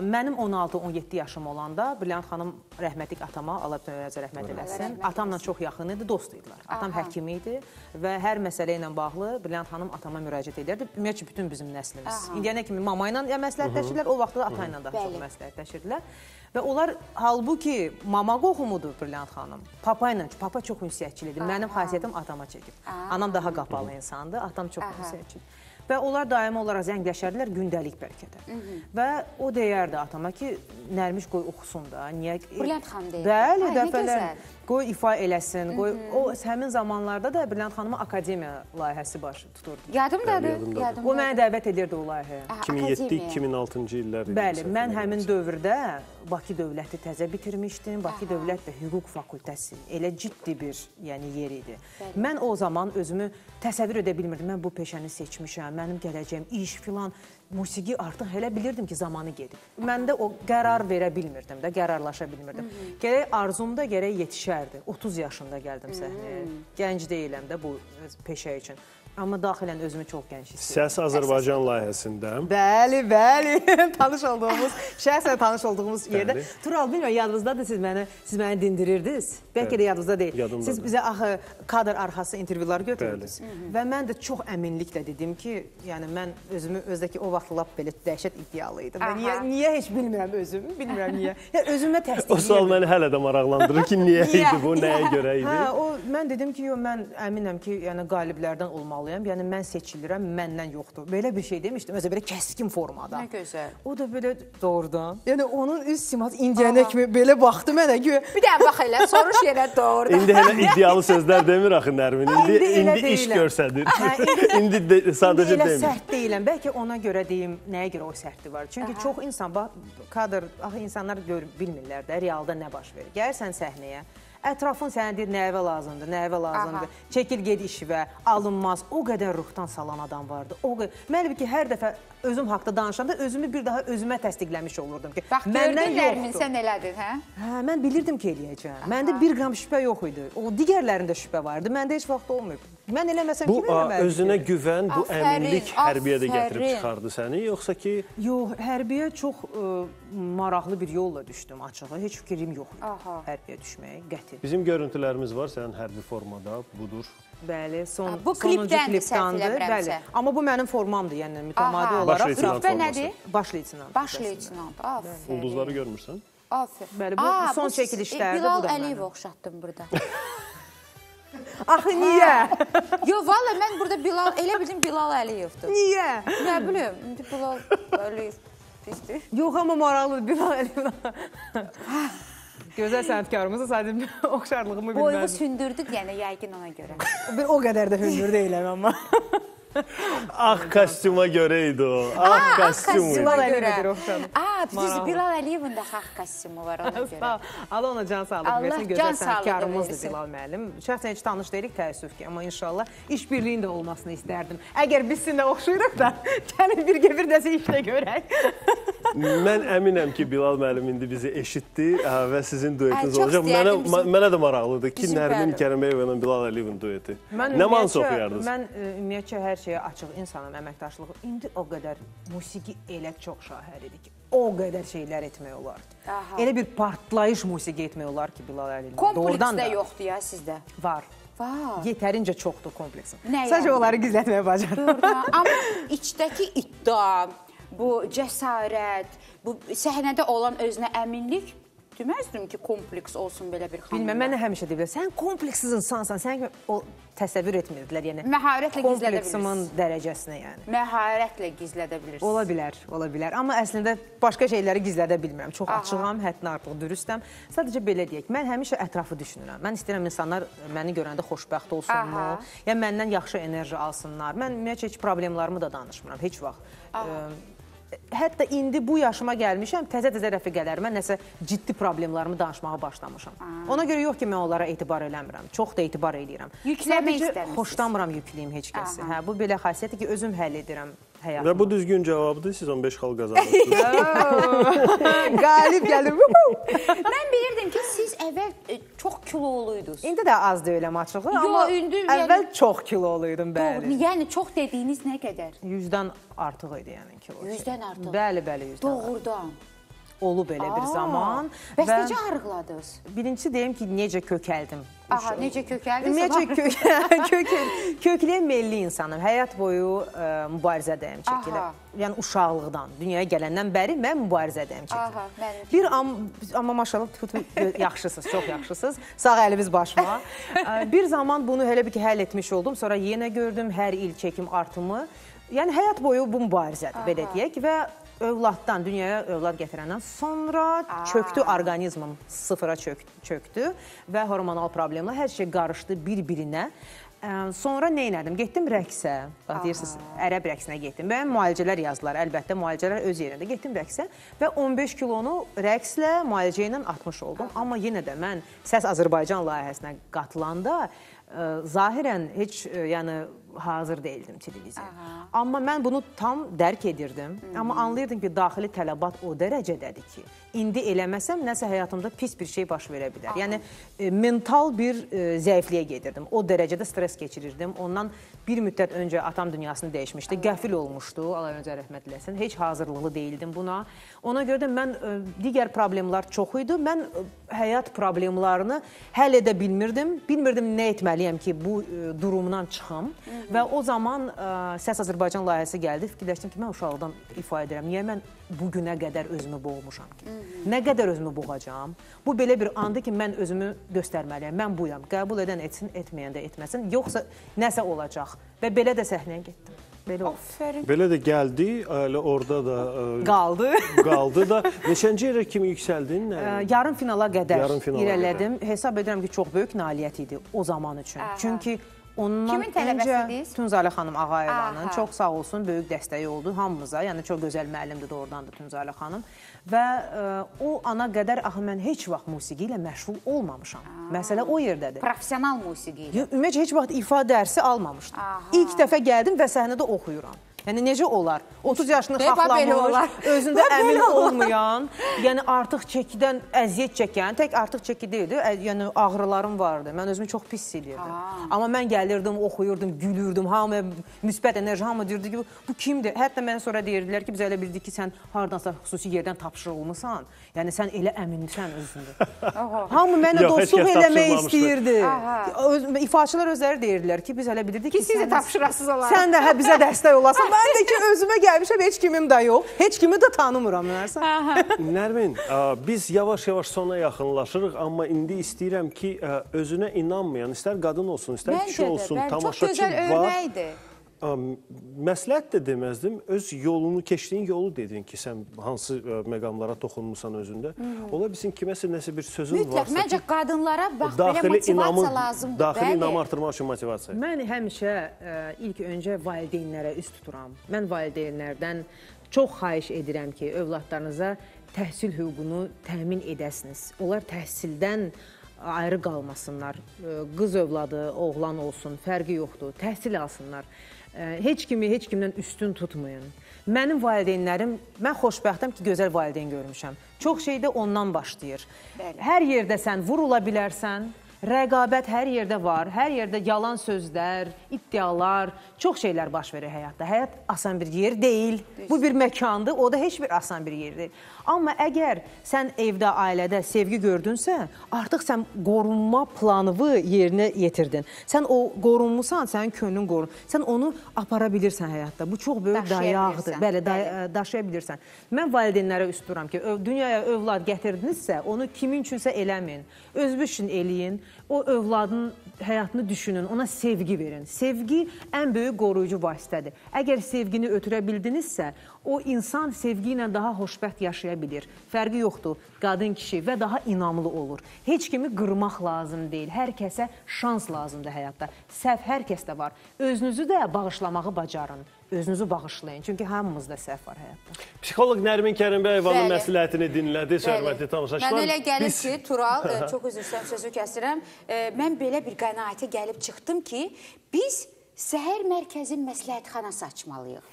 Speaker 10: Mənim 16-17 yaşım olanda Brilliant xanım rəhmətlik atama, Allah bütün ömrünüzə rəhmət eləsin. Atamla çox yaxın idi, dost idilər. Atam
Speaker 2: Aha.
Speaker 10: həkim idi və hər məsələ ilə bağlı Brilliant xanım atama müraciət edirdi. Ümumiyyətlə bütün bizim nəslimiz. İndiyənə kimi mama ilə məsləhətləşirlər, o vaxtda ata ilə daha çox məsləhətləşirdilər. Və onlar halbuki mama qohumudur Brilliant xanım. Papa ilə, papa çox ünsiyyətçil idi. Mənim xasiyyətim atama çəkib. Anam daha qapalı insandır, atam çox
Speaker 2: Aha.
Speaker 10: ünsiyyətçil. Və onlar daimi olaraq zəngləşərdilər gündəlik bəlkə də. Və o deyərdi atama ki, Nərmiş qoy oxusun da. Niyə?
Speaker 2: Brilliant xanım deyirdi.
Speaker 10: Bəli, dəfələr. Qoy ifa eləsin. Qoy o həmin zamanlarda da Brilliant xanıma akademiya layihəsi baş tuturdu.
Speaker 2: Yadımdadır.
Speaker 1: yadımdadır.
Speaker 10: O məni dəvət edirdi o layihəyə.
Speaker 2: Aha, akademiya.
Speaker 1: 2007-2006-cı illər.
Speaker 10: Bəli, mən həmin dövrdə Bakı Dövləti təzə bitirmişdim. Bakı Dövlət və Hüquq fakültəsi elə ciddi bir, yəni yer idi. Mən o zaman özümü təsəvvür edə bilmirdim. Mən bu peşəni seçmişəm, mənim gələcəyim iş filan, musiqi artıq elə bilirdim ki, zamanı gedib. Məndə o qərar verə bilmirdim də, qərarlaşa bilmirdim. Gərək arzumda gərək yetişərdi. 30 yaşında gəldim səhnəyə. Gənc deyiləm də bu peşə üçün. Amma daxilən özümü çox gənc hiss edirəm.
Speaker 1: Səs Azərbaycan layihəsində
Speaker 10: Bəli, bəli. tanış olduğumuz, şəxsən tanış olduğumuz yerdə.
Speaker 1: Bəli.
Speaker 10: Tural bilmirəm yadınızdadır siz məni siz məni dindirirdiniz. Bəlkə də yadınızda deyil.
Speaker 1: Yadımdadır.
Speaker 10: Siz bizə axı kadr arxası intervyular götürürdünüz. Və mən də çox əminliklə dedim ki, yəni mən özümü özdəki o vaxt lap belə dəhşət iddialı idim. Və niyə niyə heç bilmirəm özümü, bilmirəm niyə. Ya özümə
Speaker 1: o sual məni hələ də maraqlandırır ki, niyə idi bu, nəyə görə idi?
Speaker 10: Hə, o mən dedim ki, yo mən əminəm ki, yəni qaliblərdən olmalıyam. Yəni mən seçilirəm, məndən yoxdur. Belə bir şey demişdim, özə belə kəskin formada.
Speaker 2: Nə gözəl.
Speaker 10: O da belə doğrudan. Yəni onun üz siması indiyənə kimi belə baxdı mənə ki,
Speaker 2: Bir də bax elə, soruş yerə doğru.
Speaker 1: İndi hələ iddialı sözlər demir axı Nərmin. İndi
Speaker 10: İndi elə
Speaker 1: indi iş
Speaker 10: deyiləm.
Speaker 1: göstərir.
Speaker 10: Hə,
Speaker 1: İndi də, sadəcə
Speaker 10: elə
Speaker 1: demir.
Speaker 10: sərt deyiləm. Bəlkə ona görə deyim, nəyə görə o sərtlik var? Çünki çox insan bax kadr, axı insanlar gör bilmirlər də realda nə baş verir. Gəlirsən səhnəyə, ətrafın sənə deyir nəyə lazımdır, nəyə lazımdır.
Speaker 2: Aha.
Speaker 10: Çəkil get işvə, alınmaz. O qədər ruhdan salan adam vardı. O qədər. Mən bir ki hər dəfə özüm haqqında danışanda özümü bir daha özümə təsdiqləmiş olurdum ki,
Speaker 2: Bax
Speaker 10: məndən yoxdur.
Speaker 2: sən elədin, hə?
Speaker 10: Hə, mən bilirdim ki, eləyəcəm. Məndə bir qram şübhə yox idi. O digərlərində şübhə vardı. Məndə heç vaxt olmayıb. Mən eləməsəm
Speaker 1: Bu
Speaker 10: kim
Speaker 1: a,
Speaker 10: eləməli?
Speaker 1: özünə güvən, bu əminlik hərbiyə də gətirib çıxardı səni, yoxsa ki
Speaker 10: Yox, hərbiyə çox maraqlı bir yolla düşdüm açığı. Heç fikrim yox idi
Speaker 2: Aha.
Speaker 10: hərbiyə düşməyə qəti.
Speaker 1: bizim görüntülərimiz var sənin hərbi formada, budur.
Speaker 10: Bəli, son
Speaker 2: Ha, bu səhv
Speaker 10: klipdandır. Bəli. Amma bu mənim formamdır, yəni mütəmadi
Speaker 2: Aha.
Speaker 10: olaraq.
Speaker 2: Rütbə
Speaker 1: forması.
Speaker 2: nədir?
Speaker 10: Baş leytenant.
Speaker 2: Baş leytenant. Aferin.
Speaker 1: Ulduzları görmürsən?
Speaker 2: Aferin.
Speaker 10: Bəli, bu
Speaker 2: Aa,
Speaker 10: son çəkilişlərdir,
Speaker 2: Bilal
Speaker 10: bu da
Speaker 2: Əliyev oxşatdım burada.
Speaker 10: Axı niyə?
Speaker 2: Yo, valla mən burada Bilal, elə bildim Bilal Əliyevdir.
Speaker 10: niyə?
Speaker 2: Nə bilim, indi Bilal Əliyev pisdir.
Speaker 10: Yox, amma maraqlıdır Bilal Əliyev. Gözəl sənətkarımızın sadəcə oxşarlığımı
Speaker 2: Boyumu
Speaker 10: bilməzdim.
Speaker 2: sündürdük, yəni yəqin ona görə.
Speaker 10: Bir o qədər də hündür deyiləm amma.
Speaker 1: Ağ kostyuma görə idi o. Ağ kostyum idi.
Speaker 10: Bilal
Speaker 2: Ona görə.
Speaker 10: Əliyev oxşadım.
Speaker 2: Aa, düz
Speaker 10: Maraqlı.
Speaker 2: Bilal Əliyevin də xalq kostyumu var ona görə.
Speaker 10: Allah ona can sağlığı versin.
Speaker 2: can
Speaker 10: Gözəl sənətkarımızdır
Speaker 2: versin.
Speaker 10: Bilal müəllim. Şəxsən heç tanış deyilik təəssüf ki, amma inşallah işbirliyinin də olmasını istərdim. Əgər biz sizinlə oxşuyuruq da, gəlin bir bir dəsə işlə görək.
Speaker 1: Mən əminəm ki, Bilal müəllim indi bizi eşitdi ə, və sizin duetiniz olacaq. Mənə mənə də maraqlıdır ki, Nərmin
Speaker 2: bəli.
Speaker 1: Kəriməyeva ilə Bilal Əliyevin dueti. Nə
Speaker 10: ümumiyyətcə-
Speaker 1: oxuyardınız?
Speaker 10: Mən e, ümumiyyətcə hər şeyə açıq insanam, əməkdaşlığı. İndi o qədər musiqi elə çox şahər idi ki, o qədər şeylər etmək olardı.
Speaker 2: Aha.
Speaker 10: Elə bir partlayış musiqi etmək olar ki, Bilal Əliyev.
Speaker 2: Kompleks də yoxdur ya sizdə.
Speaker 10: Var.
Speaker 2: Var.
Speaker 10: Yetərincə çoxdur kompleksin.
Speaker 2: Nə
Speaker 10: Sadəcə
Speaker 2: yəni?
Speaker 10: onları gizlətməyə.
Speaker 2: Doğrudan. Amma içdəki iddia, bu cəsarət, bu səhnədə olan özünə əminlik deməzdim ki, kompleks olsun belə bir xanımda.
Speaker 10: Bilməm, mənə həmişə deyirlər, sən kompleks insansan, sən o təsəvvür etmirdilər, yəni.
Speaker 2: Məharətlə gizlədə
Speaker 10: Kompleksimin
Speaker 2: bilirsiniz.
Speaker 10: dərəcəsinə yəni.
Speaker 2: Məharətlə gizlədə bilirsiniz.
Speaker 10: Ola bilər, ola bilər. Amma əslində başqa şeyləri gizlədə bilmirəm. Çox
Speaker 2: Aha.
Speaker 10: açığam, həddindən artıq dürüstəm. Sadəcə belə deyək, mən həmişə ətrafı düşünürəm. Mən istəyirəm insanlar məni görəndə xoşbəxt olsunmu,
Speaker 2: Aha.
Speaker 10: ya məndən yaxşı enerji alsınlar. Mən ümumiyyətlə heç problemlarımı da danışmıram heç vaxt. Ə, Hətta indi bu yaşıma gəlmişəm, təzə-təzə rəfiqələrimə nəsə ciddi problemlərimi danışmağa başlamışam. Ona görə yox ki, mən onlara etibar eləmirəm. Çox da etibar eləyirəm.
Speaker 2: Yükləmək istəmirsiniz.
Speaker 10: Xoşlamıram yükləyim heç kəsi. Hə, bu belə xasiyyətdir ki, özüm həll edirəm həyatımı.
Speaker 1: Və bu düzgün cavabdır. Siz 15 xal qazanırsınız.
Speaker 10: Qalib gəlir.
Speaker 2: Mən bilirdim ki, siz əvvəl e, çox kiloluydunuz.
Speaker 10: İndi də az deyiləm açığı,
Speaker 2: Yo,
Speaker 10: amma
Speaker 2: indi yəni-
Speaker 10: əvvəl çox kiloluydum,
Speaker 2: Doğru.
Speaker 10: bəli.
Speaker 2: Yəni çox dediyiniz nə qədər?
Speaker 10: 100-dən artıq idi yəni kilo.
Speaker 2: 100-dən artıq.
Speaker 10: Bəli, bəli, 100-dən.
Speaker 2: Doğrudan.
Speaker 10: Olub elə bir
Speaker 2: Aa,
Speaker 10: zaman.
Speaker 2: Bəs necə arıqladınız?
Speaker 10: Birincisi deyim ki, necə kökəldim.
Speaker 2: Aha, necə kökəldiniz?
Speaker 10: Ümumiyyətlə kök, kök, kökləyə melli insanım. Həyat boyu ə, mübarizədəyim çəkilə.
Speaker 2: Aha.
Speaker 10: Yəni uşaqlıqdan, dünyaya gələndən bəri mən mübarizədəyim çəkilə.
Speaker 2: Aha, mənim.
Speaker 10: Bir am, amma maşallah yaxşısınız, çox yaxşısınız. Sağ əliniz başıma. Ə, bir zaman bunu elə bir ki həll etmiş oldum. Sonra yenə gördüm hər il çəkim artımı. Yəni həyat boyu bu mübarizədir, belə deyək və övladdan, dünyaya övlad gətirəndən sonra çöktü orqanizmim, sıfıra çök, çöktü və hormonal problemlər hər şey qarışdı bir-birinə. Sonra nə etdim? Getdim rəqsə. Bax deyirsiniz, ərəb rəqsinə getdim. Və müalicələr yazdılar. Əlbəttə müalicələr öz yerində. Getdim rəqsə və 15 kilonu rəqslə, müalicə ilə atmış oldum. Amma yenə də mən Səs Azərbaycan layihəsinə qatılanda ə, zahirən heç ə, yəni hazır deyildim televiziyaya. Amma mən bunu tam dərk edirdim. Amma anlayırdım ki, daxili tələbat o dərəcədədir ki, indi eləməsəm nəsə həyatımda pis bir şey baş verə bilər. Yəni e, mental bir e, zəifliyə gedirdim. O dərəcədə stres keçirirdim. Ondan bir müddət öncə atam dünyasını dəyişmişdi. Qəfil olmuşdu. Allah özü rəhmət eləsin. Heç hazırlıqlı deyildim buna. Ona görə də mən e, digər problemlər çox idi. Mən e, həyat problemlərini həll edə bilmirdim. Bilmirdim nə etməliyəm ki, bu e, durumdan çıxım. Və o zaman ə, Səs Azərbaycan layihəsi gəldi. Fikirləşdim ki, mən uşaqlıqdan ifa edirəm. Niyə mən bu günə qədər özümü boğmuşam ki? Nə qədər özümü boğacağam? Bu belə bir andır ki, mən özümü göstərməliyəm. Mən buyam. Qəbul edən etsin, etməyən də etməsin. Yoxsa nəsə olacaq. Və belə də səhnəyə getdim. Belə oldu.
Speaker 2: Aferin.
Speaker 1: Belə də gəldi, elə orada da ə,
Speaker 10: Qaldı.
Speaker 1: qaldı da. Neçənci yerə kimi yüksəldin? Nə?
Speaker 10: Ə, Yarım finala qədər
Speaker 1: Yarım finala
Speaker 10: irəlilədim. Hesab edirəm ki, çox böyük nailiyyət idi o zaman üçün.
Speaker 2: Aha.
Speaker 10: Çünki ondan
Speaker 2: Kimin tələbəsidiniz?
Speaker 10: Tunzalə xanım Ağayevanın
Speaker 2: Aha.
Speaker 10: çox sağ olsun, böyük dəstəyi oldu hamımıza. Yəni çox gözəl müəllimdir doğrudan da Tunzalə xanım. Və ə, o ana qədər axı mən heç vaxt musiqi ilə məşğul olmamışam. Məsələ o yerdədir.
Speaker 2: Professional musiqi ilə.
Speaker 10: Ümumiyyətlə heç vaxt ifa dərsi almamışdım.
Speaker 2: Aha.
Speaker 10: İlk dəfə gəldim və səhnədə oxuyuram. Yəni necə olar? 30 yaşını
Speaker 2: olar.
Speaker 10: özündə əmin olmayan, yəni artıq çəkidən əziyyət çəkən, tək artıq çəki deyildi, yəni ağrılarım vardı. Mən özümü çox pis edirdim. Amma mən gəlirdim, oxuyurdum, gülürdüm, hamı müsbət enerji, hamı deyirdi ki, bu kimdir? Hətta mənə sonra deyirdilər ki, biz elə bildik ki, sən hardansa xüsusi yerdən tapşırılmısan. Yəni sən elə əminsən özündə. Hamı mənə dostluq eləmək istəyirdi. İfaçılar özləri deyirdilər ki, biz elə bilirdik
Speaker 2: Ki
Speaker 10: ki,
Speaker 2: siz də
Speaker 10: sən-
Speaker 2: tapşırasız olaraq.
Speaker 10: Sən də hə bizə dəstək olasan. Mən də ki özümə gəlmişəm, heç kimim də yox. Heç kimi də tanımıram məsən.
Speaker 1: Nərmin, ə, biz yavaş-yavaş sona yaxınlaşırıq, amma indi istəyirəm ki, ə, özünə inanmayan, istər qadın olsun, istər
Speaker 2: Məncə
Speaker 1: kişi
Speaker 2: də,
Speaker 1: olsun,
Speaker 2: bəli, çox
Speaker 1: tamaşaçı
Speaker 2: gözəl
Speaker 1: var.
Speaker 2: örnəkdir.
Speaker 1: Məsləhət də deməzdim, öz yolunu, keçdiyin yolu dedin ki, sən hansı ə, məqamlara toxunmusan özündə. Ola bilsin kiməsə nəsə bir sözün
Speaker 2: Mütləq,
Speaker 1: varsa
Speaker 2: məncə
Speaker 1: ki,
Speaker 2: qadınlara bax belə motivasiya
Speaker 1: inamı,
Speaker 2: lazımdır.
Speaker 1: daxili
Speaker 2: bəli.
Speaker 1: inamı artırmaq üçün motivasiya.
Speaker 10: Mən həmişə ə, ilk öncə valideynlərə üst tuturam. Mən valideynlərdən çox xahiş edirəm ki, övladlarınıza təhsil hüququnu təmin edəsiniz. Onlar təhsildən ayrı qalmasınlar. Ə, Qız övladı, oğlan olsun, fərqi yoxdur. Təhsil alsınlar. Heç kimi heç kimdən üstün tutmayın. Mənim valideynlərim, mən xoşbəxtəm ki, gözəl valideyn görmüşəm. Çox şey də ondan başlayır.
Speaker 2: Bəli.
Speaker 10: Hər yerdə sən vurula bilərsən, Rəqabət hər yerdə var. Hər yerdə yalan sözlər, iddialar, çox şeylər baş verir həyatda. Həyat asan bir yer deyil. Bu bir məkandır, o da heç bir asan bir yer deyil. Amma əgər sən evdə, ailədə sevgi gördünsə, artıq sən qorunma planını yerinə yetirdin. Sən o qorunmusan, sənin könlün qorun. Sən onu apara bilirsən həyatda. Bu çox böyük
Speaker 2: Daşıya
Speaker 10: dayaqdır. Bəli, day daşıya bilirsən. Mən valideynlərə üst duram ki, dünyaya övlad gətirdinizsə, onu kimin üçünsə eləməyin. Özünüz üçün eləyin. O övladın həyatını düşünün, ona sevgi verin. Sevgi ən böyük qoruyucu vasitədir. Əgər sevgini ötürə bildinizsə, o insan sevgi ilə daha xoşbəxt yaşaya bilir. Fərqi yoxdur, qadın, kişi və daha inamlı olur. Heç kimi qırmaq lazım deyil. Hər kəsə şans lazımdır həyatda. Səhv hər kəsdə var. Özünüzü də bağışlamağı bacarın. Özünüzü bağışlayın. Çünki hamımızda səhv var həyatda.
Speaker 1: Psixoloq Nərmin Kərimbəyovanın
Speaker 2: Bəli.
Speaker 1: məsləhətini dinlədi, hörmətli tamaşaçılar.
Speaker 2: Mən elə gəlir
Speaker 1: Biz-
Speaker 2: ki, Tural, e, çox üzr istəyirəm, sözü kəsirəm. E, Mən belə bir qənaətə gəlib çıxdım ki, biz səhər mərkəzi məsləhətxanası açmalıyıq.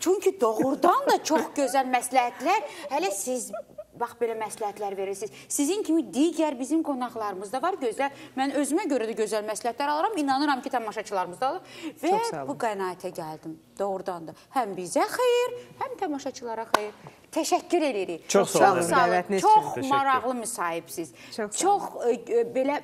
Speaker 2: Çünki doğrudan da çox gözəl məsləhətlər, hələ siz bax belə məsləhətlər verirsiniz. Sizin kimi digər bizim qonaqlarımız da var gözəl. Mən özümə görə də gözəl məsləhətlər alıram. İnanıram ki, tamaşaçılarımız da alır. Və
Speaker 10: Çox sağ olun.
Speaker 2: bu qənaətə gəldim doğrudan da. Həm bizə xeyir, həm tamaşaçılara xeyir. Təşəkkür edirik.
Speaker 1: Çox sağ olun.
Speaker 2: Çox
Speaker 1: üçün təşəkkür.
Speaker 2: maraqlı müsahibsiz.
Speaker 10: Çox sağ
Speaker 2: Çox belə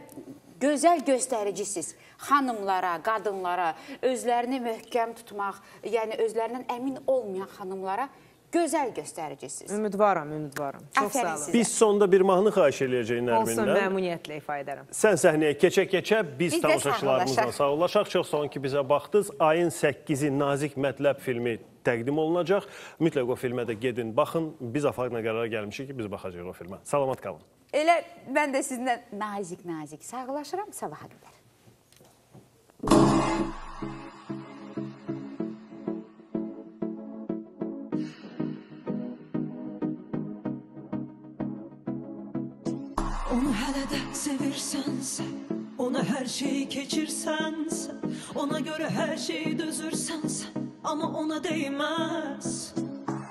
Speaker 2: gözəl göstəricisiz xanımlara, qadınlara, özlərini möhkəm tutmaq, yəni özlərindən əmin olmayan xanımlara gözəl göstəricisiz.
Speaker 10: Ümidvaram, ümidvaram. Çox
Speaker 2: Aferin
Speaker 10: sağ olun.
Speaker 1: Biz sonda bir mahnı xahiş eləyəcəyik
Speaker 10: Olsun,
Speaker 1: Nərmindən.
Speaker 10: məmnuniyyətlə ifa edərəm.
Speaker 1: Sən səhnəyə keçə-keçə biz,
Speaker 2: Biz də
Speaker 1: tamaşaçılarımızla
Speaker 2: sağollaşaq.
Speaker 1: sağollaşaq. Çox sağ olun ki, bizə baxdınız. Ayın 8-i Nazik Mətləb filmi təqdim olunacaq. Mütləq o filmə də gedin, baxın. Biz afaqla qərara gəlmişik ki, biz baxacağıq o filmə. Salamat qalın.
Speaker 2: Elə mən də sizinlə nazik-nazik sağollaşıram sabaha qədər.
Speaker 9: Onu hələ də sevirsənsə, ona hər şeyi keçirsənsə, ona görə hər şeyi dözürsənsə, amma ona değməz.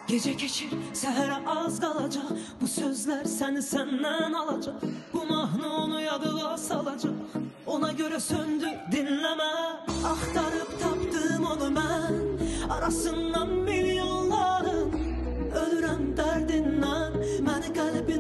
Speaker 9: Gecə keçir, səhərə az qalacaq, bu sözlər səni səndən alacaq. Bu mahnı onu yadığa salacaq, ona görə söndür, dinləmə. Axtarıb tapdım onu mən, arasından milyonların. Ölürəm dərdindən, məni qəlbinə